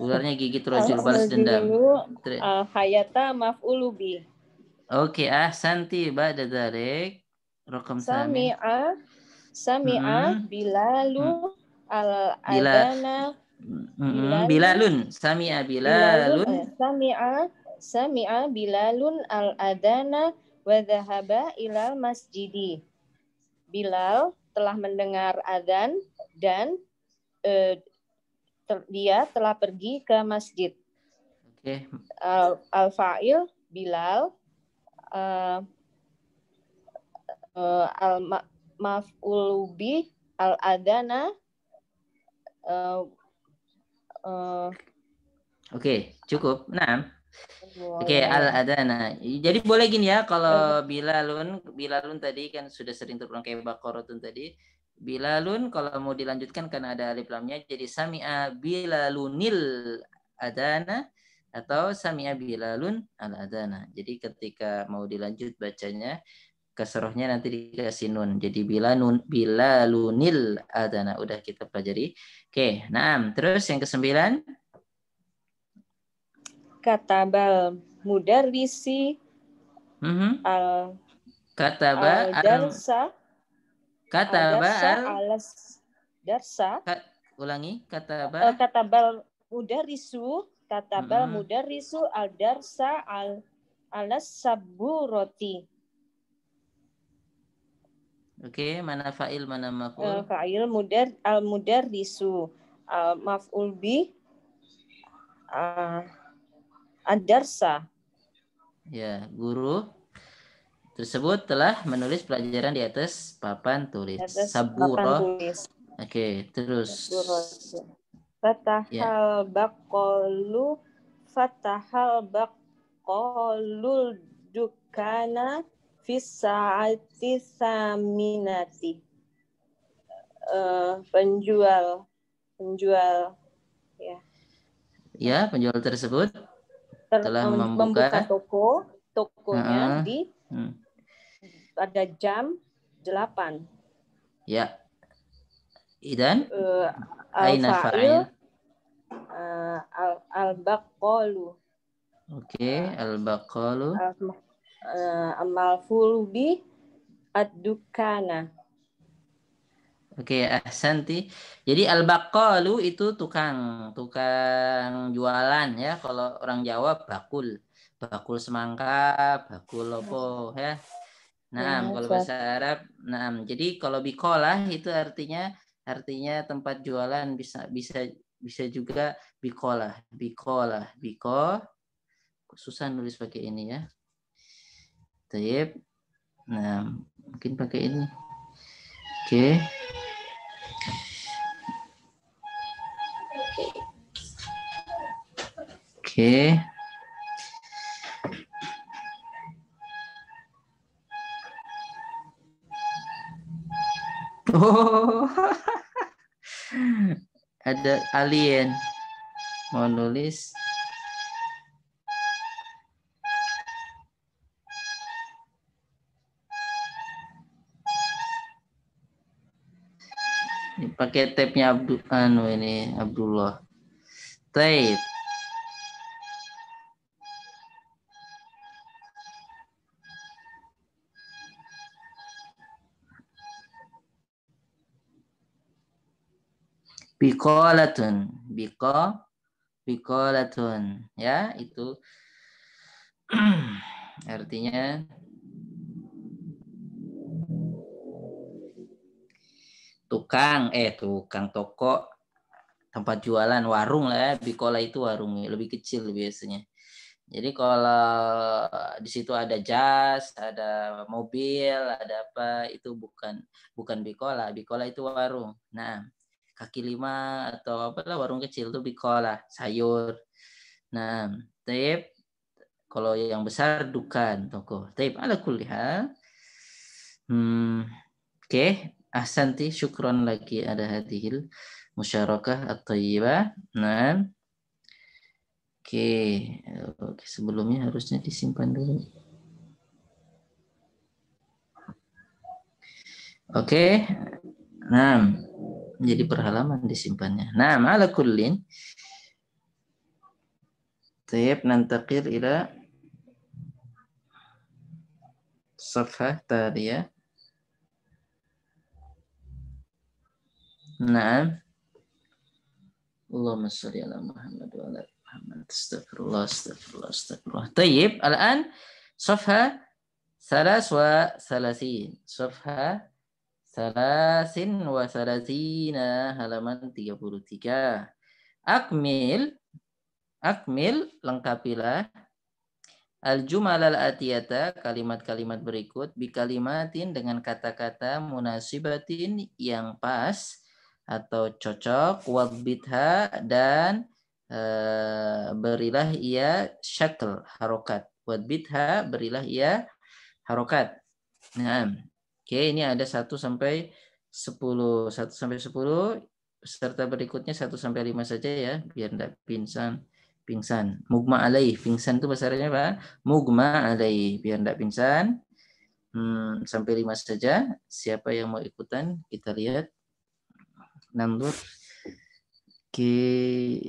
Ularnya gigit rajul balas dendam. Al-rajulu Ter- al-hayyata maf'ulu bih. Oke, ah santi ba'da dzalik. Raqam sami. Sami'a Sami'a Mm-mm. Bilalu al Bila- adana. Bilalun. Bilalun. Sami'a Bilalun Bilalun. eh, Sami'a Sami'a Bilalun al adana wa dhahaba ilal masjidi. Bilal telah mendengar adzan dan eh, ter- dia telah pergi ke masjid. Oke, Al- Al-fa'il Bilal eh, eh, al ma- maf'ul bi al adana eh, eh, oke, cukup. Nah, Oke, al adana. Jadi boleh gini ya kalau bilalun, bilalun tadi kan sudah sering terulang kayak bakorotun tadi. Bilalun kalau mau dilanjutkan karena ada alif lamnya jadi sami'a bilalunil adana atau sami'a bilalun al adana. Jadi ketika mau dilanjut bacanya kasrohnya nanti dikasih nun. Jadi bilanun bilalunil adana udah kita pelajari. Oke, nah terus yang kesembilan katabal mudarrisi Mhm. al Kataba al darsa kataba al alas darsa ulangi eh, kataba katabal mudarrisu katabal Mm-mm. mudarrisu al darsa al alas saburoti Oke, mana fa'il mana maf'ul? fa'il mudar al mudarrisu al maf'ul bi ah, ad-darsa Ya, guru tersebut telah menulis pelajaran di atas papan tulis. atas papan Saburo. tulis Oke, terus Saburo. Fatahal Ya. baqalu fatahal baqalul dukana fis saati saminati Eh, penjual penjual ya penjual tersebut ter- Telah mem- membuka- toko Heeh. tokonya di hmm, pada jam 8 ya. Idan Eh, aina fa'il? eh, al al-baqalu Oke, al-baqalu. uh, amalful bi ad-dukana. Oke, ahsanti. Jadi al-baqalu itu tukang, tukang jualan ya. Kalau orang Jawa bakul. Bakul semangka, bakul lopo ya. Nah, Ya, kalau bahasa Arab, nah, jadi kalau bikolah itu artinya artinya tempat jualan bisa bisa bisa juga bikolah, bikolah, biko. Susah nulis pakai ini ya. Taib. Nah, mungkin pakai ini. Oke. Oke. Oh. Ada alien mau nulis. Pakai tabnya Abdul anu ini Abdullah. Tape. Bikolatun, biko, bikolatun, ya itu. Artinya tukang, eh tukang toko, tempat jualan warung lah ya, bikola itu warung lebih kecil biasanya. Jadi kalau di situ ada jas, ada mobil, ada apa itu bukan bukan bikola, bikola itu warung. Nah, kaki lima atau apalah warung kecil itu bikola sayur nah tape kalau yang besar dukan toko tape ala kulli hal hmm, oke okay. ahsanti syukron lagi ada hadihil musyarakah at-tayyibah nah oke okay. oke sebelumnya harusnya disimpan dulu oke okay. nah menjadi perhalaman disimpannya. Nah, ma'ala kullin. Tayyib nantakir ila safah tariya. Nah. Allahumma salli ala Muhammad wa ala Muhammad. Astagfirullah, astagfirullah, astagfirullah. Tayyib, al-an wa 33. Safhah Salasin wa salasina halaman 33. Akmil Akmil lengkapilah Al-jumal al-atiyata, kalimat-kalimat berikut, bikalimatin dengan kata-kata munasibatin yang pas atau cocok, wadbitha dan e, berilah ia syakl, harokat. Wadbitha, berilah ia harokat. Nah, oke ini ada 1 sampai 10. 1 sampai 10, serta berikutnya 1 sampai 5 saja ya, biar tidak pingsan pingsan. Mugma alaih. Pingsan itu bahasa Arabnya apa? Mugma alaih. Biar tidak pingsan. Hmm, sampai lima saja. Siapa yang mau ikutan? Kita lihat. Namdur. Ki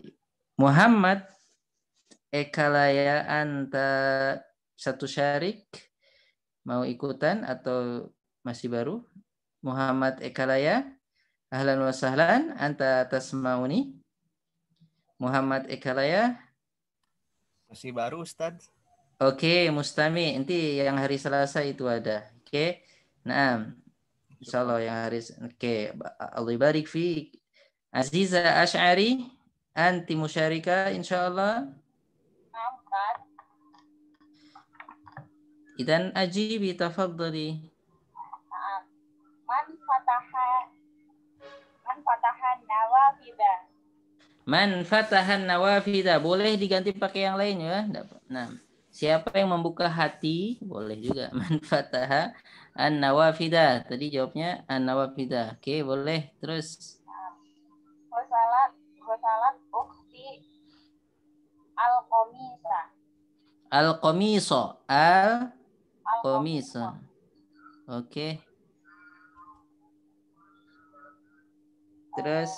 Muhammad Ekalaya anta satu syarik mau ikutan atau masih baru? Muhammad Ekalaya. Ahlan wa sahlan. Anta tasmauni. Muhammad Ekalaya. Masih baru Ustaz. Oke, Mustami. Nanti yang hari Selasa itu ada. Oke. Nah, insya Allah yang hari Oke. Allah barik fi Aziza Ash'ari. Anti musyarika insya Allah. Idan ajibi tafaddali. Man fataha man fataha nawafida. Man fatahan nawafida. Boleh diganti pakai yang lain ya. Nah, siapa yang membuka hati? Boleh juga. Man fataha an nawafida. Tadi jawabnya an nawafida. Oke, boleh. Terus. Wasalat, wasalat ukti al komisa. Al komiso. Al komiso. Oke. Terus.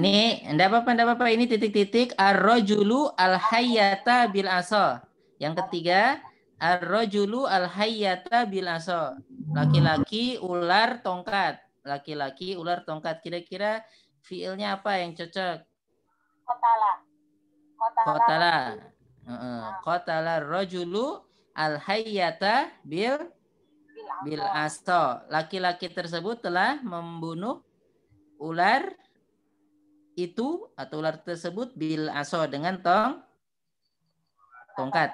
Ini enggak apa-apa, enggak apa-apa. Ini titik-titik ar-rajulu al-hayyata bil asa. Yang ketiga, ar-rajulu al-hayyata bil asa. Laki-laki ular tongkat. Laki-laki ular tongkat. Kira-kira fiilnya apa yang cocok? Kotala. Kotala. Kotala. Kotala rajulu al-hayyata bil bil asa. Laki-laki tersebut telah membunuh ular itu atau ular tersebut bil aso dengan tong tongkat.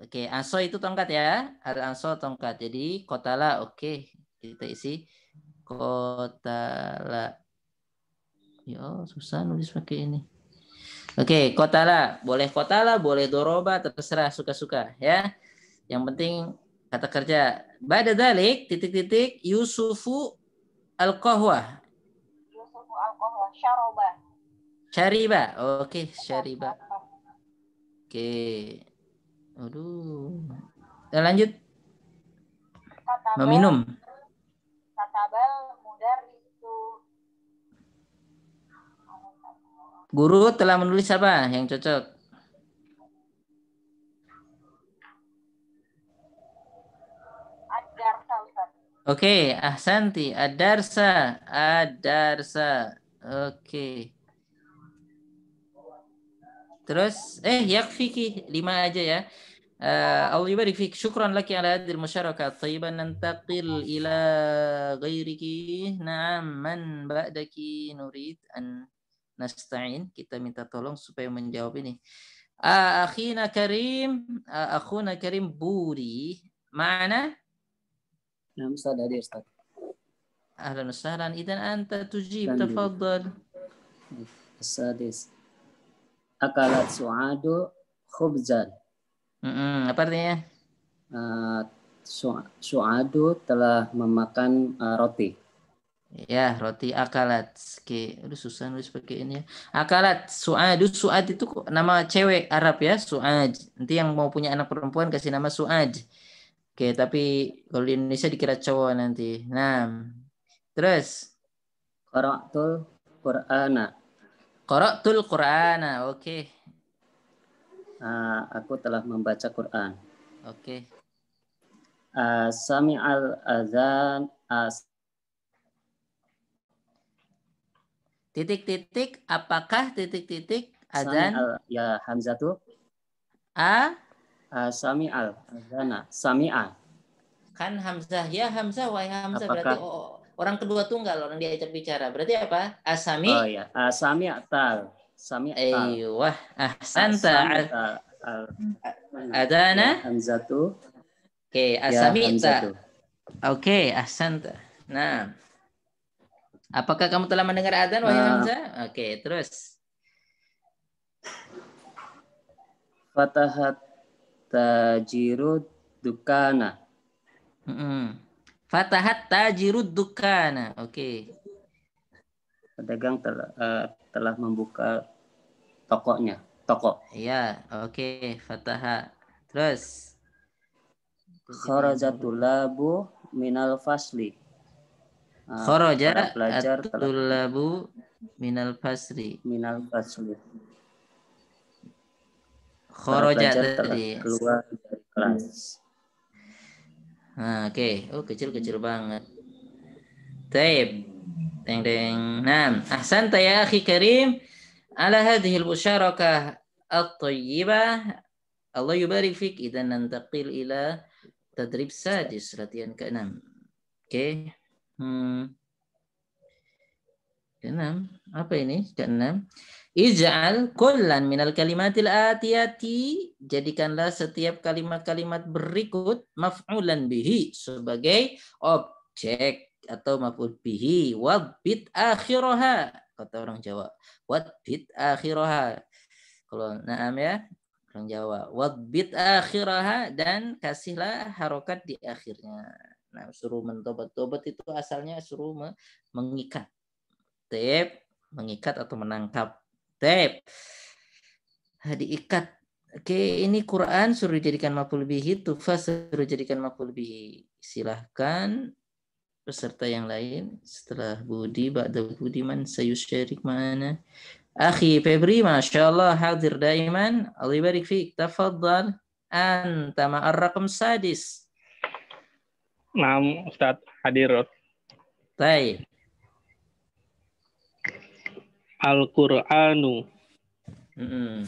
Oke, aso itu tongkat ya. Al aso tongkat. Jadi kotala oke. Kita isi kotala. Ya, susah nulis pakai ini. Oke, kotala. Boleh kotala, boleh doroba, terserah suka-suka ya. Yang penting kata kerja. Bada dalik, titik-titik, Yusufu al-Qahwah syaroba. Syariba. Oke, okay, syariba. Oke. Okay. Aduh. Dan lanjut. Katabal, Meminum. Katabal mudar itu. Guru telah menulis apa yang cocok? Ad-darsa, Oke, okay, ahsanti. Ad-darsa. Ad-darsa. Oke. Terus eh yakfiki lima aja ya. Uh, Allah yubarik fik. Syukran laki ala hadil musyarakat. Tayyiban nantaqil ila ghairiki. Naam man ba'daki nurid an nasta'in. Kita minta tolong supaya menjawab ini. Akhina Karim, akhuna Karim Buri. Mana? Nah, Ustaz hadir Ustaz. أهلا وسهلا إذا أنت تجيب تفضل السادس أكلت سعاد خبزا apa artinya? Uh, Suadu telah memakan uh, roti. Ya, roti akalat. Oke, udah susah nulis pakai ini ya. Akalat, Suadu, Suad itu nama cewek Arab ya, Suad. Nanti yang mau punya anak perempuan kasih nama Suad. Oke, tapi kalau di Indonesia dikira cowok nanti. Nah, Terus? Qara'tul Qur'ana. Qara'tul Qur'ana. Oke. Okay. Uh, aku telah membaca Quran. Oke. Okay. Uh, Sami'al azan as titik-titik apakah titik-titik azan ya Hamzatu a uh, sami'al azana sami'a Kan Hamzah. Ya Hamzah, wahai Hamzah. Apakah- Berarti oh, orang kedua tunggal, orang diajak bicara. Berarti apa? Asami. oh ya uh, sami'atal sami'atal Aywah. Ahsanta. Sami'atal. Al- Adana. Hamzatu Oke, ya asamita. Hamzatu Oke, ahsanta. Nah. Apakah kamu telah mendengar adzan wahai Nah. Hamzah? Oke, terus. fatahat tajiru dukana Mm-mm. Fatahat tajirud dukana. Oke. pedagang telah eh, telah membuka tokonya toko Iya, oke. Fataha. Terus. kharajatul labu minal fasli Kharaja para pelajar minal fasri. minal fasli Telah tadi. keluar dari kelas Nah, oke. Oh, kecil-kecil banget. Taib. Deng deng. Nam. Ahsanta ya akhi karim. Ala hadhihi al-musyarakah at-tayyibah. Allah yubarik fik. Idan nantaqil ila tadrib sadis. Latihan ke-6. Oke. Hmm. Keenam. Apa ini? Keenam. Ij'al kullan minal kalimatil atiyati. Jadikanlah setiap kalimat-kalimat berikut maf'ulan bihi sebagai objek atau maf'ul bihi. Wadbit akhiraha. Kata orang Jawa. Wadbit akhiraha. Kalau naam ya. Orang Jawa. Wadbit akhiraha. Dan kasihlah harokat di akhirnya. Nah, suruh mentobat-tobat itu asalnya suruh me- mengikat. Tep, mengikat atau menangkap. Tep. Ah, Diikat. Oke, ini Quran suruh dijadikan maf'ul bihi, tufa suruh jadikan maf'ul bihi. Silahkan peserta yang lain setelah Budi, Ba'da Budi man sayusyarik mana. Akhi Febri, Masya Allah, hadir daiman. Allah barik fiik. Tafadhal. Anta ma'ar raqam sadis. Naam, Ustaz hadir. Taib. Al-Qur'anu Mm-mm.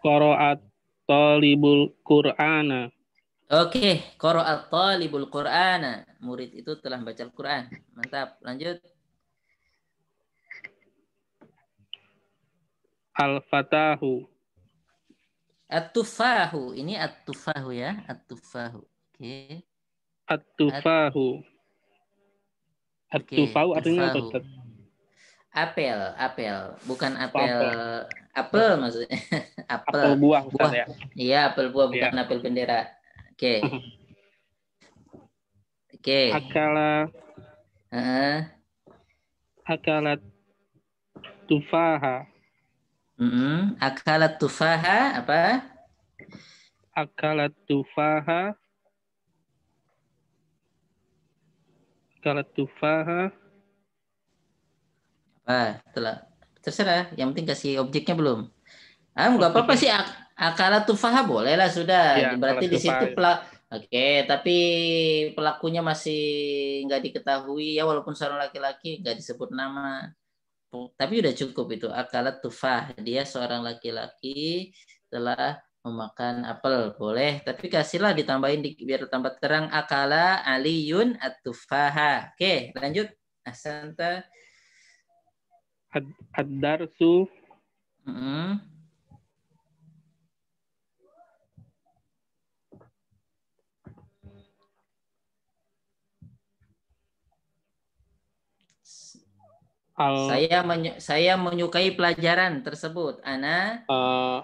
qara'at talibul Qur'ana Oke, qira'at talibul Qur'ana. Murid itu telah membaca Al-Qur'an. Mantap. Lanjut. al-fatahu At-tufahu. Ini at-tufahu ya. At-tufahu. Oke. at-tufahu at-tufahu artinya apa? Apel, apel. Bukan apel. Apel maksudnya. apel. Apel buah Ustaz ya. Iya, apel buah bukan Iya. apel bendera. Oke. Oke. Akala Heeh. akalat tufaha Mm-mm. Akalat tufaha apa? akalat tufaha akalat tufaha Apa? Telah. Terserah. Yang penting kasih objeknya belum. Ah, nggak apa-apa sih. Ak akalat tufaha boleh lah sudah. Iya, Berarti di situ tufaha. pelak. Oke, tapi pelakunya masih nggak diketahui ya walaupun seorang laki-laki nggak disebut nama. Tapi udah cukup itu akalat tufah. Dia seorang laki-laki telah memakan apel boleh tapi kasihlah ditambahin di, biar tambah terang akala aliyun at-tufaha. Oke, lanjut. Asanta. Ad- ad-darsu Mm-mm. al Saya menyu- saya menyukai pelajaran tersebut. Ana eh,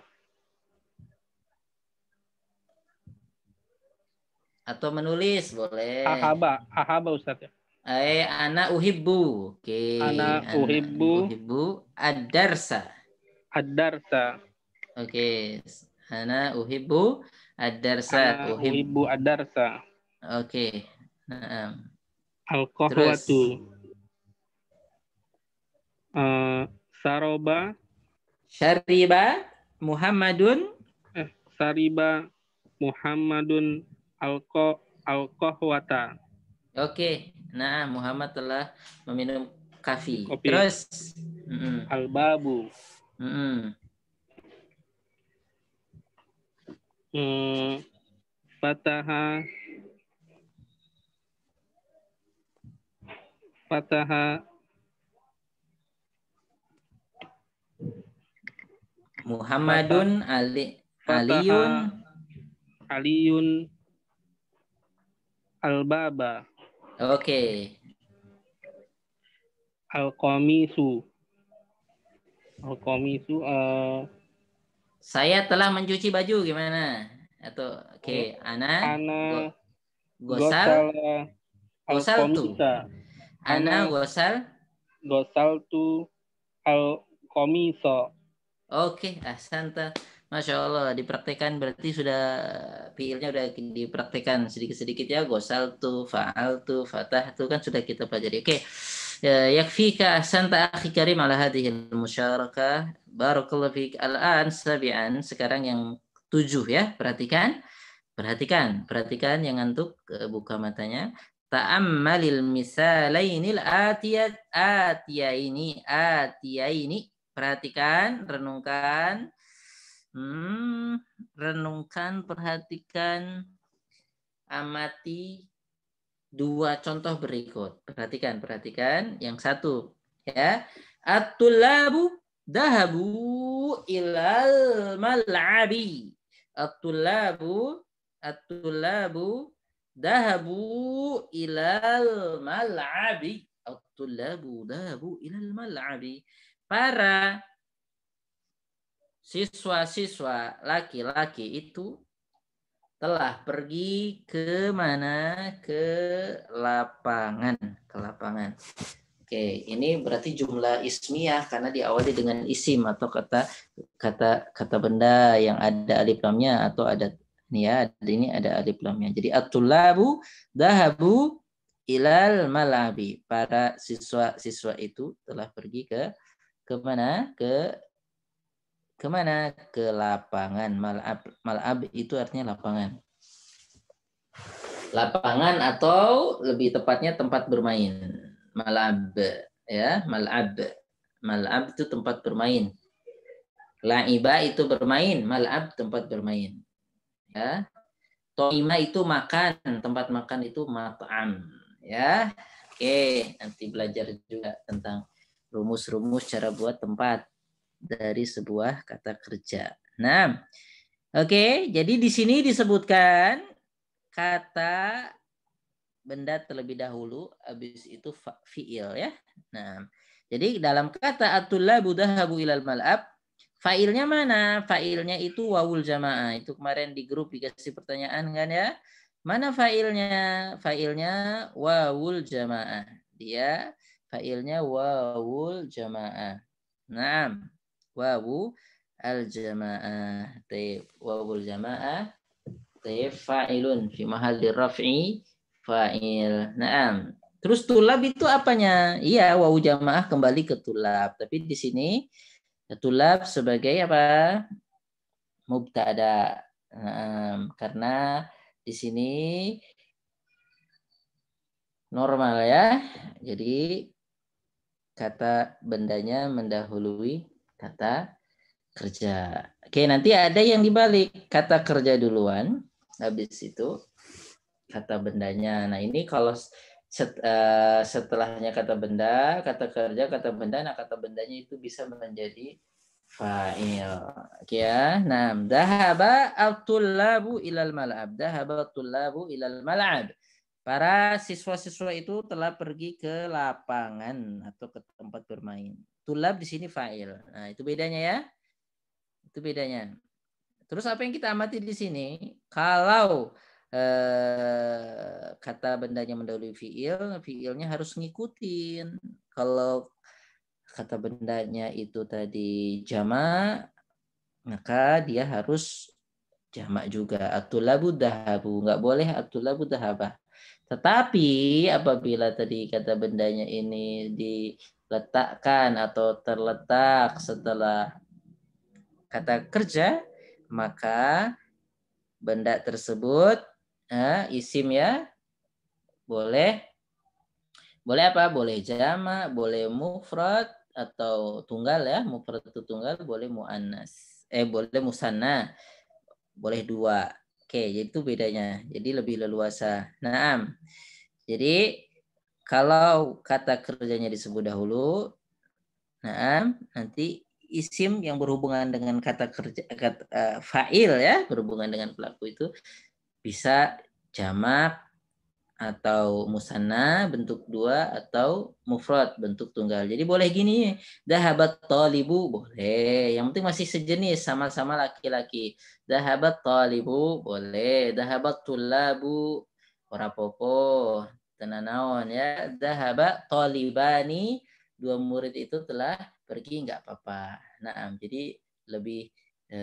atau menulis boleh. ahaba ahaba Ustaz ya Eh, ana uhibbu. Oke. Ana uhibbu. uhibbu ad-darsa. ad-darsa Oke. Ana uhibbu ad-darsa. ana Uhib. uhibbu ad-darsa Oke. Naam. al-qahwatu Eh, saroba Syariba Muhammadun eh sariba Muhammadun alko alkohwata Oke. Nah, Muhammad telah meminum kafi. Kopi. Terus mm-mm. albabu Mm-mm. Hmm, fataha fataha Muhammadun Ali Aliun aliyun albaba Oke. alqamisu alqamisu eh, Saya telah mencuci baju gimana? Atau oke, ana ana go- gosal gosal tu. alqamisa Ana gosal. gosal tu alqamiso Oke, ahsanta. Masya Allah, dipraktekkan berarti sudah fiilnya udah dipraktekkan sedikit-sedikit ya. Gosal tu, faal tu, fatah tu kan sudah kita pelajari. Oke, Ya, yakfika ahsanta akhi karim ala hadhihi musyarakah. Barakallahu fiik. Al-an sabi'an, sekarang yang tujuh ya. Perhatikan. Perhatikan, perhatikan yang ngantuk eh, buka matanya. Ta'ammalil misalainil atiyat atiyaini atiyaini. Perhatikan, renungkan. Hmm, renungkan, perhatikan, amati dua contoh berikut. Perhatikan, perhatikan. Yang satu, ya. At-tullabu dahabu ilal mal'abi. At-tullabu at-tullabu dahabu ilal mal'abi. At-tullabu dahabu ilal mal'abi. Para siswa-siswa laki-laki itu telah pergi ke mana? Ke lapangan, ke lapangan. Oke, ini berarti jumlah ismiyah karena diawali dengan isim atau kata kata kata benda yang ada alif lamnya atau ada ya, ini ada alif lamnya. Jadi at-tullabu dahabu ilal malabi. Para siswa-siswa itu telah pergi ke ke mana? Ke ke mana? Ke lapangan. Mal'ab, mal'ab itu artinya lapangan. Lapangan atau lebih tepatnya tempat bermain. Mal'ab ya, mal'ab. Mal'ab itu tempat bermain. La'iba itu bermain, mal'ab tempat bermain. Ya. Toima itu makan, tempat makan itu mat'am. Ya. Oke, nanti belajar juga tentang rumus-rumus cara buat tempat dari sebuah kata kerja. Nah, oke, jadi di sini disebutkan kata benda terlebih dahulu, habis itu fiil ya. Nah, jadi dalam kata atullabu dahabu ilal mal'ab, failnya mana? Failnya itu wawul jamaah. Itu kemarin di grup dikasih pertanyaan kan ya. Mana failnya? Failnya wawul jamaah. Dia failnya wawul jamaah. Nah, wawu al jamaah. Taib wawul jamaah. Taib fa'ilun fi mahalli raf'i fa'il. Naam. Terus tulab itu apanya? Iya, wawu jamaah kembali ke tulab. Tapi di sini tulab sebagai apa? Mubtada. Naam. Karena di sini normal ya. Jadi kata bendanya mendahului kata kerja. Oke, nanti ada yang dibalik. Kata kerja duluan, habis itu kata bendanya. Nah, ini kalau set- eh, setelahnya kata benda, kata kerja, kata benda, nah kata bendanya itu bisa menjadi fa'il. Oke ya. Nah, dahaba at-tullabu ilal mal'ab. Dahaba at-tullabu ilal mal'ab. Para siswa-siswa itu telah pergi ke lapangan atau ke tempat bermain. Tulab di sini fa'il. Nah, itu bedanya ya. Itu bedanya. Terus apa yang kita amati di sini? Kalau eh, kata bendanya mendahului fi'il, fi'ilnya harus ngikutin. Kalau kata bendanya itu tadi jama, maka dia harus jamak juga. Atulabu dahabu. Nggak boleh atulabu dahabah. Tetapi apabila tadi kata bendanya ini diletakkan atau terletak setelah kata kerja, maka benda tersebut eh, isim ya boleh boleh apa? Boleh jama, boleh mufrad atau tunggal ya. Mufrad itu tunggal, boleh muannas. Eh boleh musanna. boleh dua. Oke, jadi itu bedanya. Jadi lebih leluasa. Naam. Jadi kalau kata kerjanya disebut dahulu, naam, nanti isim yang berhubungan dengan kata kerja kata, uh, fa'il ya, berhubungan dengan pelaku itu bisa jamak atau musanna bentuk dua atau mufrad bentuk tunggal. Jadi boleh gini, dahabat talibu boleh. Yang penting masih sejenis sama-sama laki-laki. Dahabat talibu boleh. Dahabat tulabu ora popo tenanawan ya. Dahabat talibani dua murid itu telah pergi nggak apa-apa. Nah, jadi lebih e,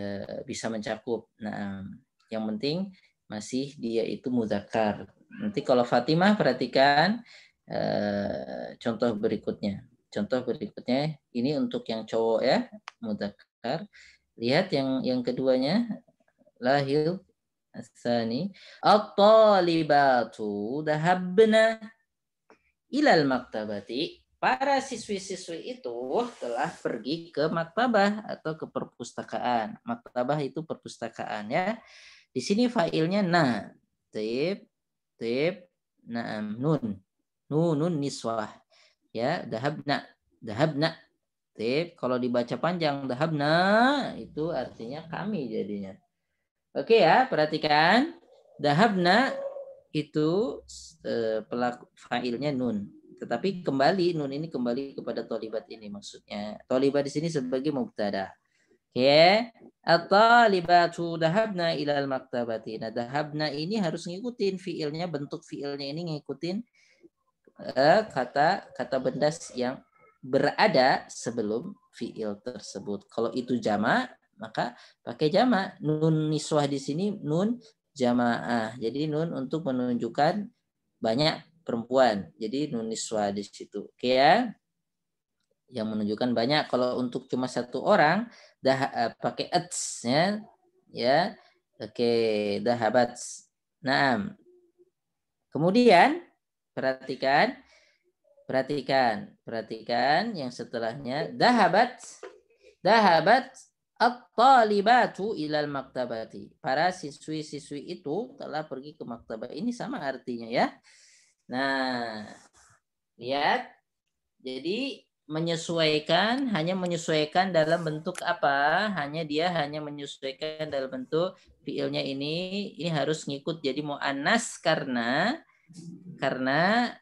bisa mencakup. Nah, yang penting masih dia itu mudakar Nanti kalau Fatimah perhatikan eh, contoh berikutnya. Contoh berikutnya ini untuk yang cowok ya, mudakar. Lihat yang yang keduanya lahir asani at-talibatu dahabna ilal maktabati para siswi-siswi itu telah pergi ke maktabah atau ke perpustakaan. Maktabah itu perpustakaan ya. Di sini failnya na. Tip Tib. Naam. Nun. Nunun niswah. Ya. Dahabna. Dahabna. Tib. Kalau dibaca panjang. Dahabna. Itu artinya kami jadinya. Oke ya. Perhatikan. Dahabna. Itu eh, pelaku failnya nun. Tetapi kembali nun ini kembali kepada tolibat ini maksudnya. Tolibat di sini sebagai mubtada. Ya, atau libatu dahabna ilal maktabati. Nah, dahabna ini harus ngikutin fiilnya, bentuk fiilnya ini ngikutin uh, kata kata benda yang berada sebelum fiil tersebut. Kalau itu jama, maka pakai jama. Nun niswah di sini nun jamaah. Jadi nun untuk menunjukkan banyak perempuan. Jadi nun niswah di situ. Oke ya? Yang menunjukkan banyak. Kalau untuk cuma satu orang, dah uh, pakai ats ya ya oke dahabat nah kemudian perhatikan perhatikan perhatikan yang setelahnya dahabat dahabat at-talibatu ilal maktabati. Para siswi-siswi itu telah pergi ke maktabah ini sama artinya ya. Nah lihat. Jadi menyesuaikan hanya menyesuaikan dalam bentuk apa? Hanya dia hanya menyesuaikan dalam bentuk fiilnya ini. Ini harus ngikut jadi mau anas karena karena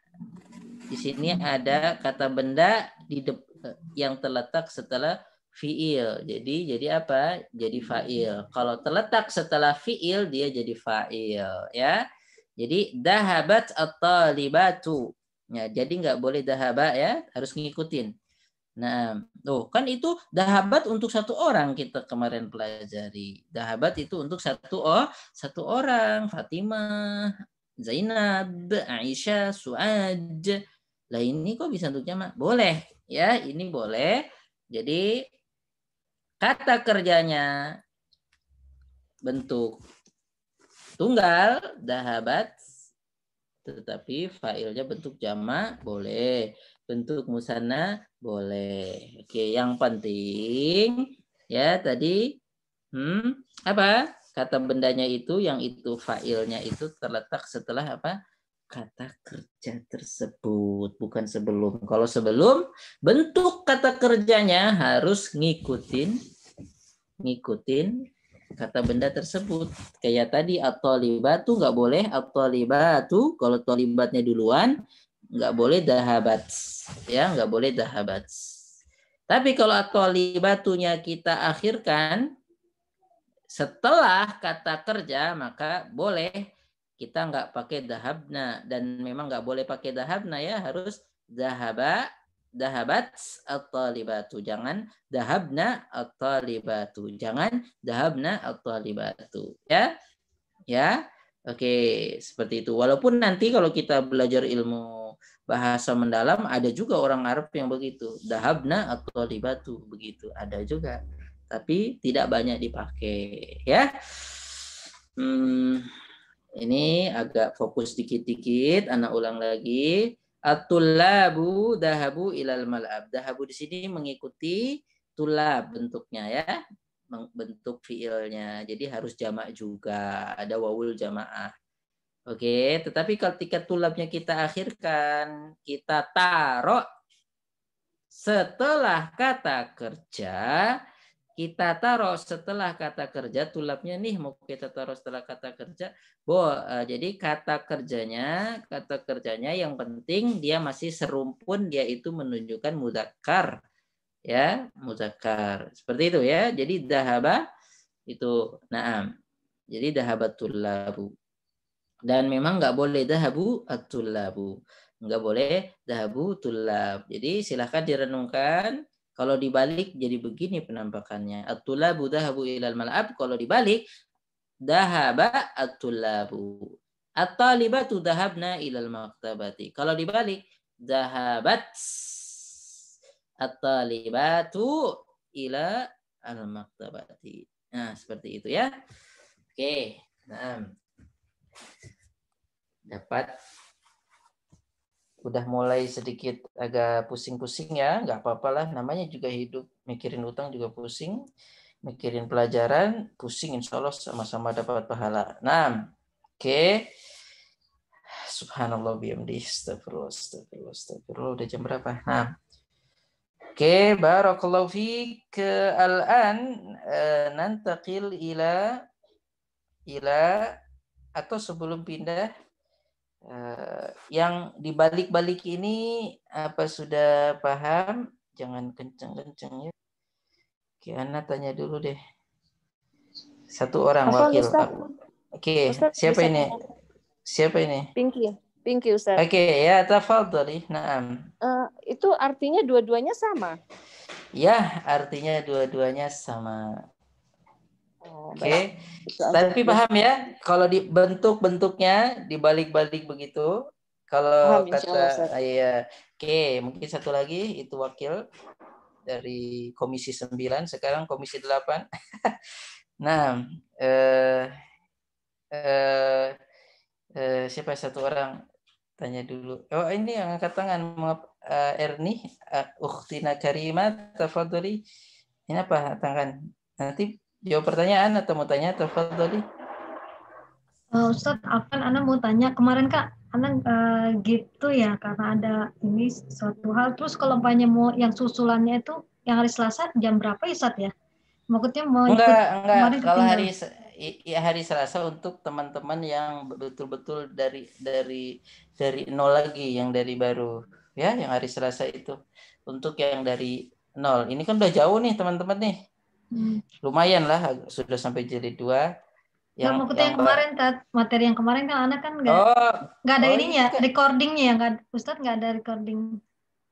di sini ada kata benda di yang terletak setelah fiil jadi jadi apa jadi fa'il kalau terletak setelah fiil dia jadi fa'il ya jadi dahabat atau libatu Ya, jadi nggak boleh dahabat ya, harus ngikutin. Nah, tuh kan itu dahabat untuk satu orang kita kemarin pelajari. Dahabat itu untuk satu oh satu orang, Fatimah, Zainab, Aisyah, Suaj. Lah ini kok bisa untuk jamak? Boleh, ya, ini boleh. Jadi kata kerjanya bentuk tunggal dahabat tetapi failnya bentuk jama boleh. Bentuk musana boleh. Oke yang penting ya tadi hmm apa? Kata bendanya itu yang itu failnya itu terletak setelah apa? Kata kerja tersebut bukan sebelum. Kalau sebelum bentuk kata kerjanya harus ngikutin ngikutin kata benda tersebut. Kayak tadi atau libatu nggak boleh atau libatu kalau tolibatnya duluan nggak boleh dahabat ya nggak boleh dahabat. Tapi kalau atau libatunya kita akhirkan setelah kata kerja maka boleh kita nggak pakai dahabna dan memang nggak boleh pakai dahabna ya harus dahaba dahabat at-talibatu. Jangan dahabna at-talibatu. Jangan dahabna at-talibatu. Ya. Ya. Oke, seperti itu. Walaupun nanti kalau kita belajar ilmu bahasa mendalam ada juga orang Arab yang begitu. Dahabna at-talibatu begitu. Ada juga. Tapi tidak banyak dipakai, ya. Hmm, ini agak fokus dikit-dikit, anak ulang lagi. At-tullabu dahabu ilal mal'ab. Dahabu di sini mengikuti tulab bentuknya ya. bentuk fiilnya. Jadi harus jamak juga, ada wawul jamaah. Oke, tetapi ketika tulabnya kita akhirkan, kita taruh setelah kata kerja, kita taruh setelah kata kerja tulapnya nih mau kita taruh setelah kata kerja bo eh, jadi kata kerjanya kata kerjanya yang penting dia masih serumpun dia itu menunjukkan muzakkar ya muzakkar. Seperti itu ya. Jadi dahaba itu naam. Jadi dahabatul labu dan memang nggak boleh dahabu atul labu nggak boleh dahabu tulab jadi silahkan direnungkan kalau dibalik jadi begini penampakannya. At-tulabu dahabu ilal mal'ab. Kalau dibalik dahaba at-tulabu. At-talibatu dahabna ilal maktabati. Kalau dibalik dahabat at-talibatu ila al-maktabati. Nah, seperti itu ya. Oke. Nah. Dapat udah mulai sedikit agak pusing-pusing ya, nggak apa-apa lah. Namanya juga hidup, mikirin utang juga pusing, mikirin pelajaran pusing, insya Allah sama-sama dapat pahala. Nah, oke. Okay. Subhanallah bihamdi, astagfirullah, astagfirullah, astagfirullah. Udah jam berapa? Nah, oke, okay. barakallahu fiik. Al-an uh, nantaqil ila ila atau sebelum pindah yang dibalik-balik ini apa sudah paham? Jangan kenceng-kenceng ya. Oke, Ana tanya dulu deh. Satu orang Hafal, wakil. Ustaz. Oke, Ustaz, siapa ini? Siapa ini? Pinky, Pinky Ustaz. Oke, ya tafadhali. Naam. Eh, itu artinya dua-duanya sama. Ya, artinya dua-duanya sama. Oh, Oke. aja. Tapi paham ya, kalau di bentuk-bentuknya dibalik-balik begitu. Kalau Paham, kata Ustaz. ah, iya. Oke, mungkin satu lagi itu wakil dari Komisi 9, sekarang Komisi 8. nah, eh, eh, eh, siapa satu orang tanya dulu. Oh, ini yang angkat tangan maaf eh, Erni, uh, Ukhtina Karima, tafadhali. Ini apa tangan? Nanti jawab pertanyaan atau mau tanya tafadhali. Uh, Ustadz, Afan, Ana mau tanya kemarin kak, Ana uh, gitu ya karena ada ini suatu hal. Terus kalau umpamanya mau yang susulannya itu yang hari Selasa jam berapa ya Ustadz ya? Maksudnya mau ikut Enggak, enggak. kemarin Kalau hari ya hari Selasa untuk teman-teman yang betul-betul dari dari dari nol lagi, yang dari baru, ya, yang hari Selasa itu. Untuk yang dari nol, ini kan udah jauh nih teman-teman nih. Hmm. Lumayan lah, sudah sampai jilid dua. Nah, maksudnya yang ba- kemarin Tat, materi yang kemarin kan Ana kan nggak Oh, nggak ada oh, ininya, ini kan- recordingnya ya nggak Ustadz nggak ada recording.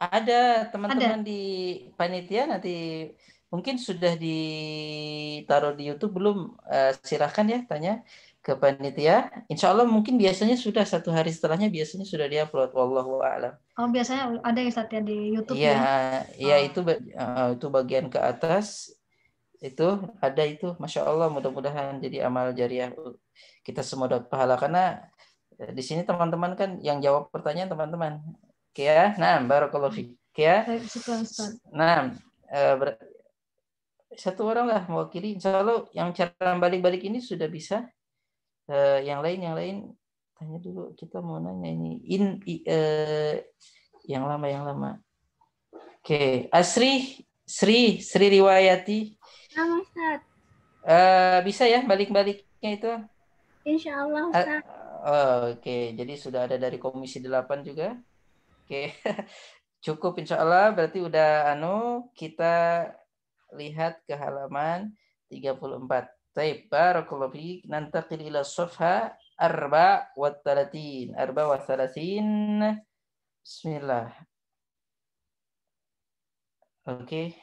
Ada teman-teman di panitia nanti mungkin sudah ditaruh di YouTube belum? Eh, silahkan ya tanya ke panitia. Insya Allah mungkin biasanya sudah satu hari setelahnya biasanya sudah diupload. Wallahu a'lam. Oh biasanya ada ya Ustadz ya di YouTube Iya, ya. iya Oh. itu eh, itu bagian ke atas itu ada itu. Masya Allah mudah-mudahan jadi amal jariah kita semua dapat pahala karena eh, di sini teman-teman kan yang jawab pertanyaan teman-teman. Oke ya, nah barakallahu fiik. Oke ya. Nah, eh, ber- satu orang lah mewakili. Insya Allah yang cara balik-balik ini sudah bisa. Eh, yang lain, yang lain tanya dulu. Kita mau nanya ini. In, i- yang lama, yang lama. Oke, Asri, Sri, Sri Riwayati. Nama Ustaz. Eh, bisa ya balik-baliknya itu? Insya Allah Ah, Ustaz. oh, Oke, jadi sudah ada dari Komisi 8 juga. Oke, cukup insya Allah. Berarti udah anu kita lihat ke halaman 34. Taib, barakallahu fiik. Nantaqil ila safha arba wa talatin. Arba wa talatin. Bismillah. Oke.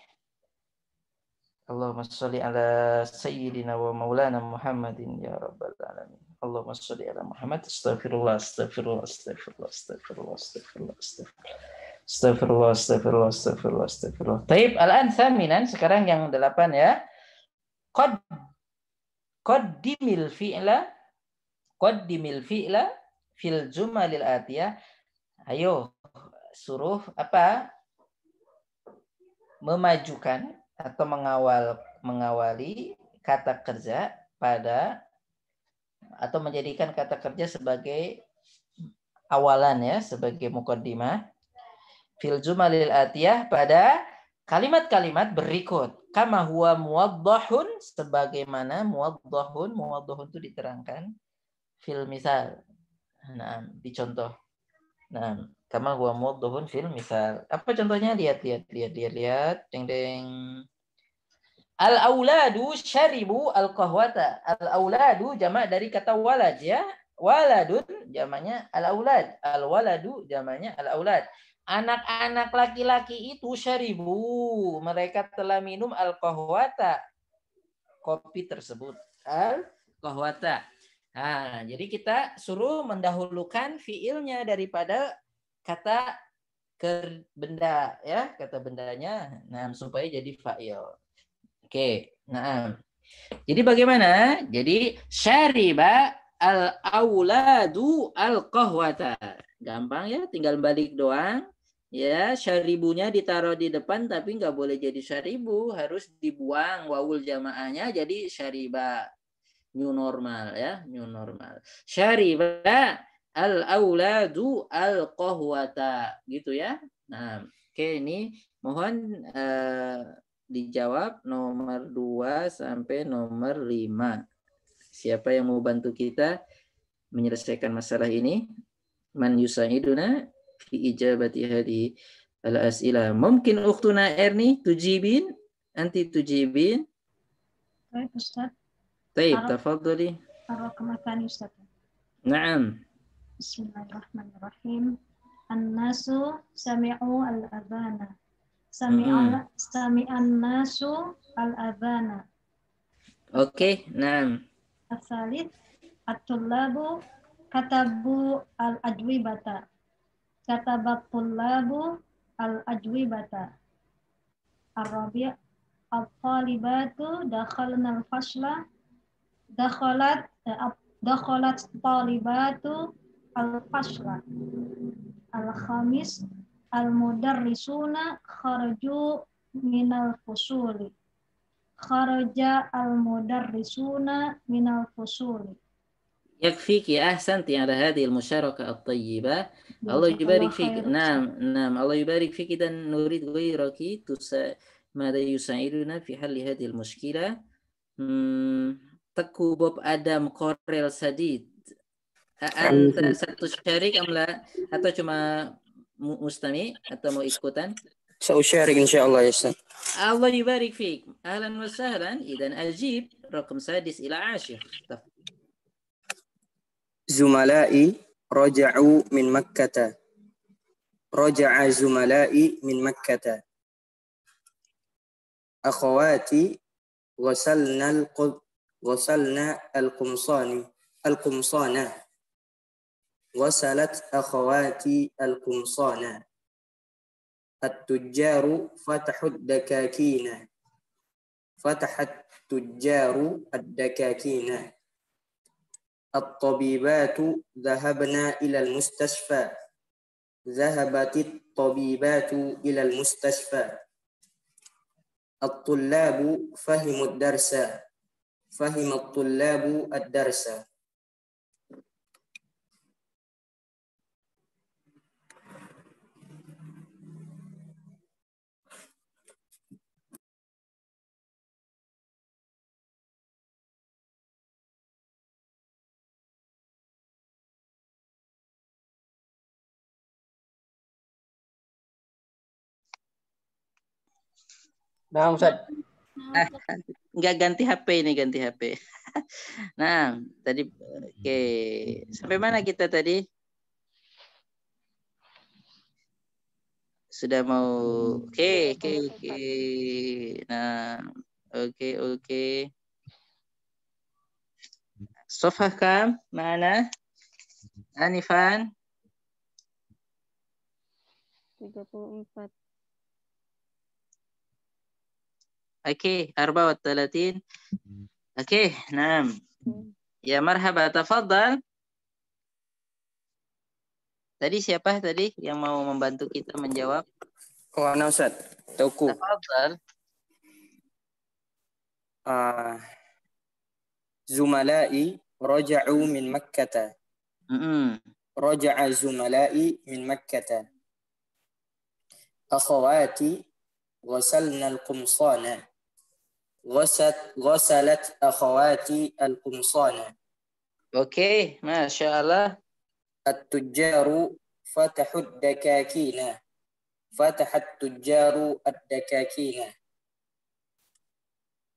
Allahumma salli ala sayyidina wa maulana Muhammadin ya rabbal alamin. Allahumma salli ala Muhammad. Astaghfirullah, astaghfirullah, astaghfirullah, astaghfirullah, astaghfirullah, astaghfirullah. Astaghfirullah, astaghfirullah, astaghfirullah, astaghfirullah. Taib, al-an thaminan, sekarang yang delapan ya. Qad qaddimil fi'la qaddimil fi'la fil jumalil atiyah. Ayo suruh apa? Memajukan atau mengawal mengawali kata kerja pada atau menjadikan kata kerja sebagai awalan ya, sebagai mukaddimah fil jumalil atiyah pada kalimat-kalimat berikut. Kama huwa muwaddahun sebagaimana muwaddahun, muwaddahun itu diterangkan fil misal. Nah, dicontoh. Nah, kama huwa muwaddahun fil misal. Apa contohnya? Lihat, lihat, lihat, lihat, lihat. Deng, deng. Al-auladu syaribu al-qahwata. Al-auladu jamak dari kata walad ya. Waladun jamaknya al-aulad. Al-waladu jamaknya al-aulad. Anak-anak laki-laki itu syaribu. Mereka telah minum al-qahwata. Kopi tersebut. Al-qahwata. Nah, jadi kita suruh mendahulukan fiilnya daripada kata ke benda ya, kata bendanya. Nah, supaya jadi fa'il. Oke, nah. Jadi bagaimana? Jadi syariba al-auladu al-qahwata. Gampang ya, tinggal balik doang. Ya, syaribunya ditaruh di depan tapi nggak boleh jadi syaribu, harus dibuang wawul jamaahnya jadi syariba. New normal ya, new normal. Syariba al-auladu al-qahwata gitu ya. Nah, oke ini mohon uh, dijawab nomor 2 sampai nomor 5. Siapa yang mau bantu kita menyelesaikan masalah ini? Man yusaiduna fi ijabati hadi al-as'ila. Mungkin ukhtuna Erni tujibin? Anti tujibin? Baik, Ustaz. Baik, tafadhali. Taruh ke makan Ustaz. Naam. Bismillahirrahmanirrahim. An-nasu sami'u al-adhana. Sami'an sami'an nasu al-adhana. Oke, naam. Asalit at-tullabu katabu al-ajwibata. Katabat tullabu al-ajwibata. Ar-rabi' al-talibatu dakhalna al-fasla. Dakhalat dakhalat talibatu al-fasla. Al-khamis al-mudarrisuna kharaju minal fusuli. Kharaja al-mudarrisuna minal fusuli. يكفيك أحسنت على هذه المشاركة الطيبة الله يبارك فيك نعم نعم الله يبارك فيك إذا نريد غيرك تسا... ماذا يساعدنا في حل هذه المشكلة تكو بوب آدم كوريل سديد أنت ستشارك أم لا atau cuma mustami atau mau ikutan سأشارك إن شاء الله يا أستاذ الله يبارك فيك أهلا وسهلا إذا أجيب رقم سادس إلى عاشر زملائي رجعوا من مكة رجع زملائي من مكة أخواتي غسلنا القب غسلنا القمصان القمصان غسلت أخواتي القمصان. التجار فتحوا الدكاكين. فتح التجار الدكاكين. الطبيبات ذهبنا إلى المستشفى. ذهبت الطبيبات إلى المستشفى. الطلاب فهموا الدرس. فهم الطلاب الدرس. Nah, Ustaz. Enggak ganti HP ini, ganti HP. nah, tadi oke. Okay. Sampai mana kita tadi? Sudah mau oke, okay, oke, okay, oke. Okay. Nah, oke, okay, oke. Okay. Sofah kam? Mana? Anifan? 34. اوكي 34 اوكي نعم يا مرحبا تفضل Tadi siapa tadi yang mau membantu kita menjawab? Oh, ana Ustaz. Tauku. Tafadhal. Uh, زملائي رجعوا من مكة Mm-mm. رجع زملائي من مكة أخواتي غسلن القمصان غسلت غسلت أخواتي القمصان. Oke, masya Allah. التجار فتحوا الدكاكين. فتح التجار الدكاكين.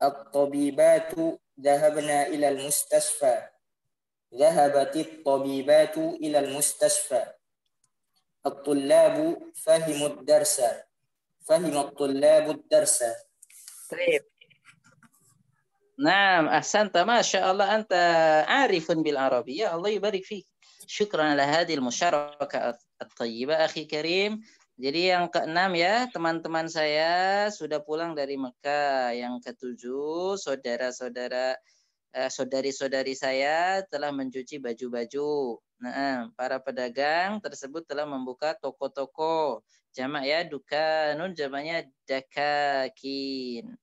الطبيبات ذهبنا إلى المستشفى. ذهبت الطبيبات إلى المستشفى. الطلاب فهموا الدرس. فهم الطلاب الدرس. طيب Naam, ahsanta masya Allah anta arifun bil arabiyya. Allah yubarik fi, Syukran ala hadil al-musyarakah at-thayyibah akhi karim. Jadi yang keenam ya, teman-teman saya sudah pulang dari Mekah. Yang ketujuh, saudara-saudara eh, saudari-saudari saya telah mencuci baju-baju. Nah, para pedagang tersebut telah membuka toko-toko. Jamak ya, dukanun jamaknya dakakin.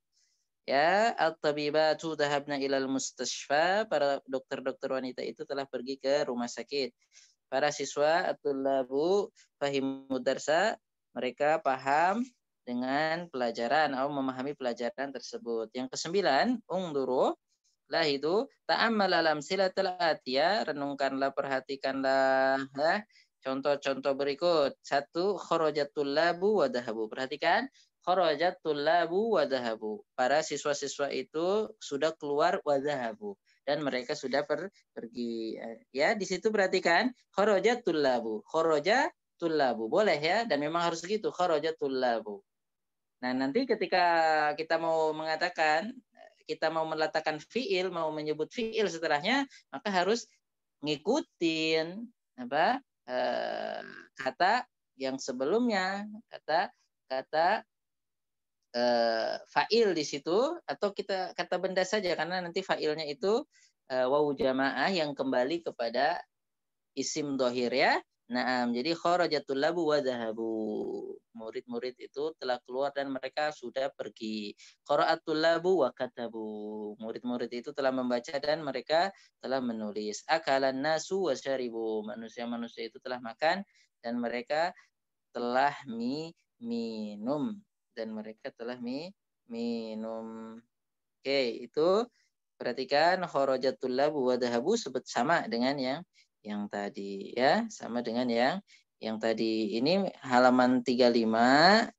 Ya, at-tabibatu dhahabna ilal mustashfa. Para dokter-dokter wanita itu telah pergi ke rumah sakit. Para siswa at-tullabu fahimud darsa, mereka paham dengan pelajaran atau memahami pelajaran tersebut. Yang kesembilan, ungduru lah itu ta'ammal alam silatul atiyah, renungkanlah, perhatikanlah ya, contoh-contoh berikut. Satu, kharajatul labu wadahabu. Perhatikan, kharajatul labu wadahabu. Para siswa-siswa itu sudah keluar wadahabu dan mereka sudah per, pergi. Ya di situ perhatikan kharajatul labu. Kharajatul labu. Boleh ya? Dan memang harus begitu kharajatul labu. Nah nanti ketika kita mau mengatakan kita mau meletakkan fiil mau menyebut fiil setelahnya maka harus ngikutin apa eh, kata yang sebelumnya. Kata kata uh, fa'il di situ atau kita kata benda saja karena nanti fa'ilnya itu uh, wawu jamaah yang kembali kepada isim dohir ya. Nah, jadi kharajatul labu wa. Murid-murid itu telah keluar dan mereka sudah pergi. Qara'atul labu wa katabu. Murid-murid itu telah membaca dan mereka telah menulis. Akalan nasu wa. Manusia-manusia itu telah makan dan mereka telah mi minum dan mereka telah mi minum. Oke, itu perhatikan kharajatul labu wa dhahabu sebut sama dengan yang yang tadi ya, sama dengan yang yang tadi. Ini halaman 35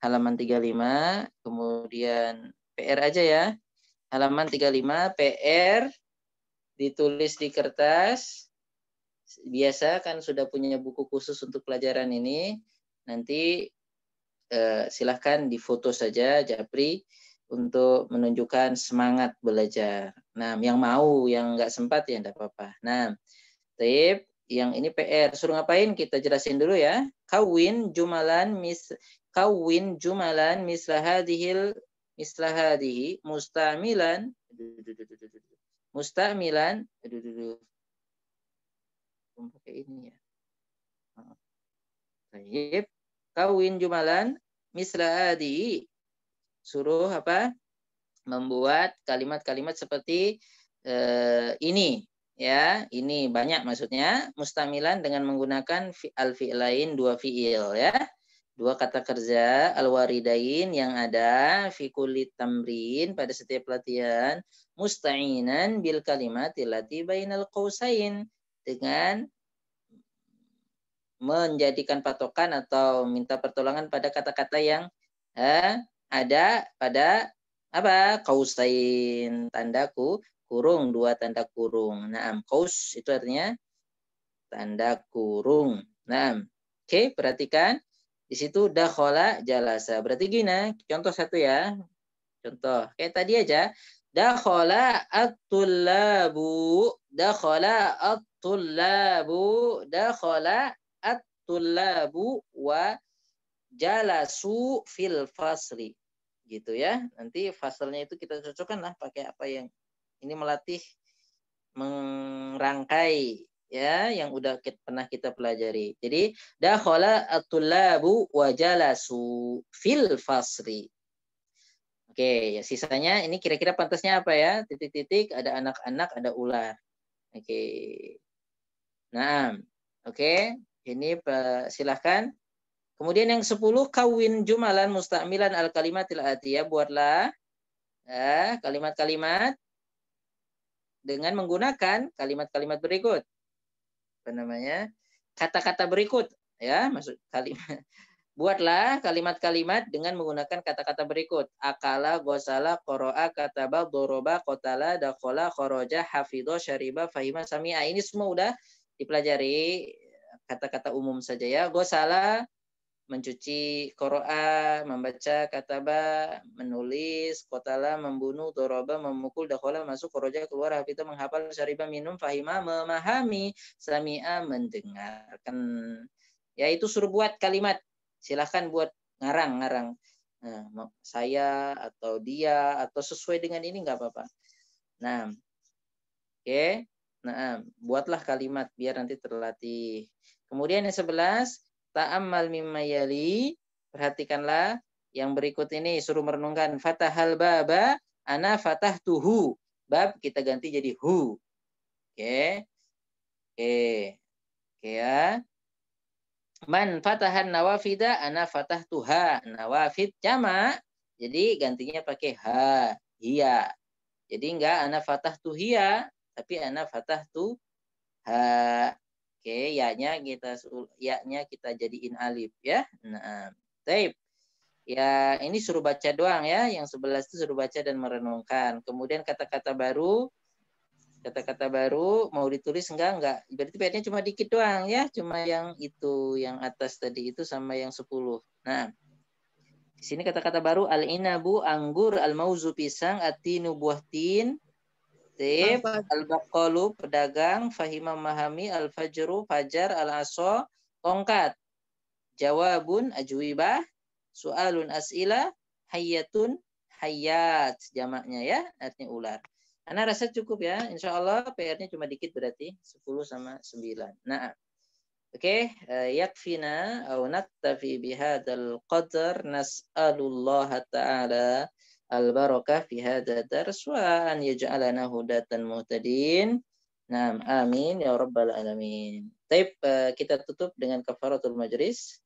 halaman 35 kemudian PR aja ya. Halaman 35 PR ditulis di kertas. Biasa kan sudah punya buku khusus untuk pelajaran ini. Nanti eh, silahkan difoto saja Japri untuk menunjukkan semangat belajar. Nah, yang mau, yang nggak sempat ya enggak apa-apa. Nah, tip yang ini PR suruh ngapain kita jelasin dulu ya. Kawin jumalan mis kawin jumalan mislahadihil mislahadihi mustamilan mustamilan pakai ini ya. Baik. Kawin jumalan mislahadihi suruh apa? membuat kalimat-kalimat seperti eh, ini ya ini banyak maksudnya mustamilan dengan menggunakan al lain dua fiil ya dua kata kerja al waridain yang ada fi kulli tamrin pada setiap latihan musta'inan bil kalimat lati bainal qausain dengan menjadikan patokan atau minta pertolongan pada kata-kata yang eh, ada pada apa kausain tandaku kurung dua tanda kurung. Naam, kaus itu artinya tanda kurung. Naam. Oke, perhatikan di situ dakhala jalasa. Berarti gini, contoh satu ya. Contoh kayak tadi aja. Dakhala at-tullabu, dakhala at-tullabu, dakhala at-tullabu wa jalasu fil fasli gitu ya. Nanti fasalnya itu kita cocokkan lah pakai apa yang ini melatih merangkai ya yang udah kita, pernah kita pelajari. Jadi dakhala at-tullabu wa jalasu fil fasri. Oke, ya sisanya ini kira-kira pantasnya apa ya? Titik-titik, ada anak-anak, ada ular. Oke. Nah, oke. Ini silahkan. Kemudian yang 10 kawin jumalan musta'milan al kalimatil atiyah buatlah kalimat-kalimat dengan menggunakan kalimat-kalimat berikut. Apa namanya? Kata-kata berikut ya, maksud kalimat Buatlah kalimat-kalimat dengan menggunakan kata-kata berikut. Akala, gosala, koro'a, kataba, doroba, kotala, dakola, koroja, hafidho, syariba, fahima, sami'a. Ini semua udah dipelajari kata-kata umum saja ya. Gosala, mencuci, koro'a, membaca, kataba, menulis, kotala, membunuh, doroba, memukul, dakola, masuk, koroja, keluar, hafidho, menghafal, syariba, minum, fahima, memahami, sami'a, mendengarkan. Ya itu suruh buat kalimat silahkan buat ngarang-ngarang. Nah, saya atau dia atau sesuai dengan ini nggak apa-apa. Nah, oke. Okay. Nah, buatlah kalimat biar nanti terlatih. Kemudian yang sebelas, ta'ammal mimma yali. Perhatikanlah yang berikut ini suruh merenungkan fatahal baba ana fatah tuhu. Bab kita ganti jadi hu. Oke. Okay. Oke. Okay. Ya. Man fatahan nawafida ana fatah tuha. Nawafid jama. Jadi gantinya pakai ha. Hiya. Jadi enggak ana fatah tuhia. Tapi ana fatah tu ha. Oke, ya-nya kita ya-nya kita jadiin alif ya. Nah, tape. Ya, ini suruh baca doang ya. Yang sebelas itu suruh baca dan merenungkan. Kemudian kata-kata baru kata-kata baru mau ditulis enggak enggak berarti PR-nya cuma dikit doang ya cuma yang itu yang atas tadi itu sama yang 10 nah di sini kata-kata baru al inabu anggur al mauzu pisang atinu buah tin tip al baqalu pedagang fahima memahami al fajru fajar al aso tongkat jawabun ajwibah soalun asila hayatun hayat jamaknya ya artinya ular Anak rasa cukup ya. Insya Allah PR-nya cuma dikit berarti 10 sama 9. Nah, oke. Okay. Uh, yakfina au naktafi bihadal qadar nas'alullah ta'ala al-barakah fi hadha dars wa an yaj'alana hudatan muhtadin. Nah, amin ya rabbal alamin. Taib uh, kita tutup dengan kafaratul majlis.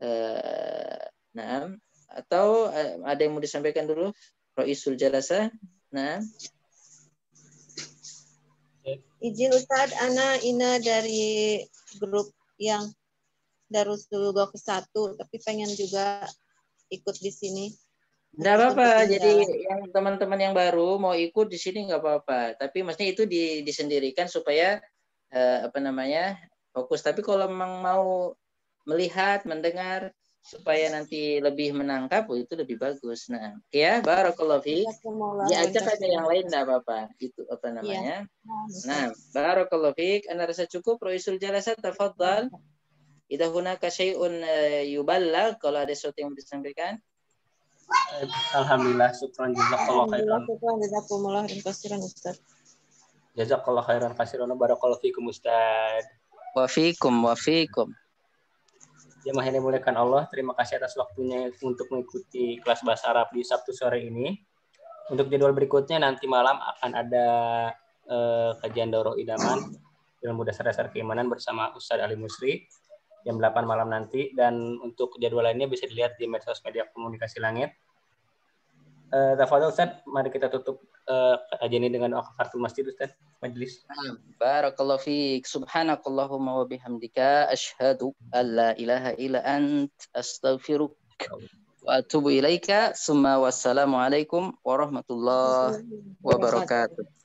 Uh, nah, atau uh, ada yang mau disampaikan dulu? Roisul jalasa. Nah. Izin Ustadz, Ana Ina dari grup yang Darussul ke satu, tapi pengen juga ikut di sini. Enggak apa-apa. Jadi yang teman-teman yang baru mau ikut di sini nggak apa-apa. Tapi maksudnya itu disendirikan supaya eh, apa namanya fokus. Tapi kalau memang mau melihat, mendengar, supaya nanti lebih menangkap oh, itu lebih bagus. Nah, ya barakallahu fi. Ya ajak aja yang lain enggak apa-apa. Itu apa iya. namanya? Ya. Nah, barakallahu fi. Anda rasa cukup Roisul Jalasat tafadhal. Idza hunaka syai'un eh, yuballag kalau ada sesuatu yang disampaikan. Alhamdulillah, syukran jazakallahu khairan. Syukran jazakumullah khairan Ustaz. Jazakallahu khairan kasiran barakallahu fikum Ustaz. Wa fikum wa fikum. Jemaah yang dimuliakan Allah, terima kasih atas waktunya untuk mengikuti kelas bahasa Arab di Sabtu sore ini. Untuk jadwal berikutnya nanti malam akan ada uh, kajian Doro Idaman ilmu dasar-dasar keimanan bersama Ustadz Ali Musri jam 8 malam nanti dan untuk jadwal lainnya bisa dilihat di medsos media komunikasi langit. Uh, Tafadol Ustaz, mari kita tutup uh, ini dengan kafaratul masjid Ustaz majelis. Barakallahu fiik. Subhanakallahumma wa bihamdika asyhadu an la ilaha illa ant astaghfiruk wa atubu ilaika. Summa wassalamu alaikum warahmatullahi wabarakatuh. Waalaikumsalam warahmatullahi wabarakatuh.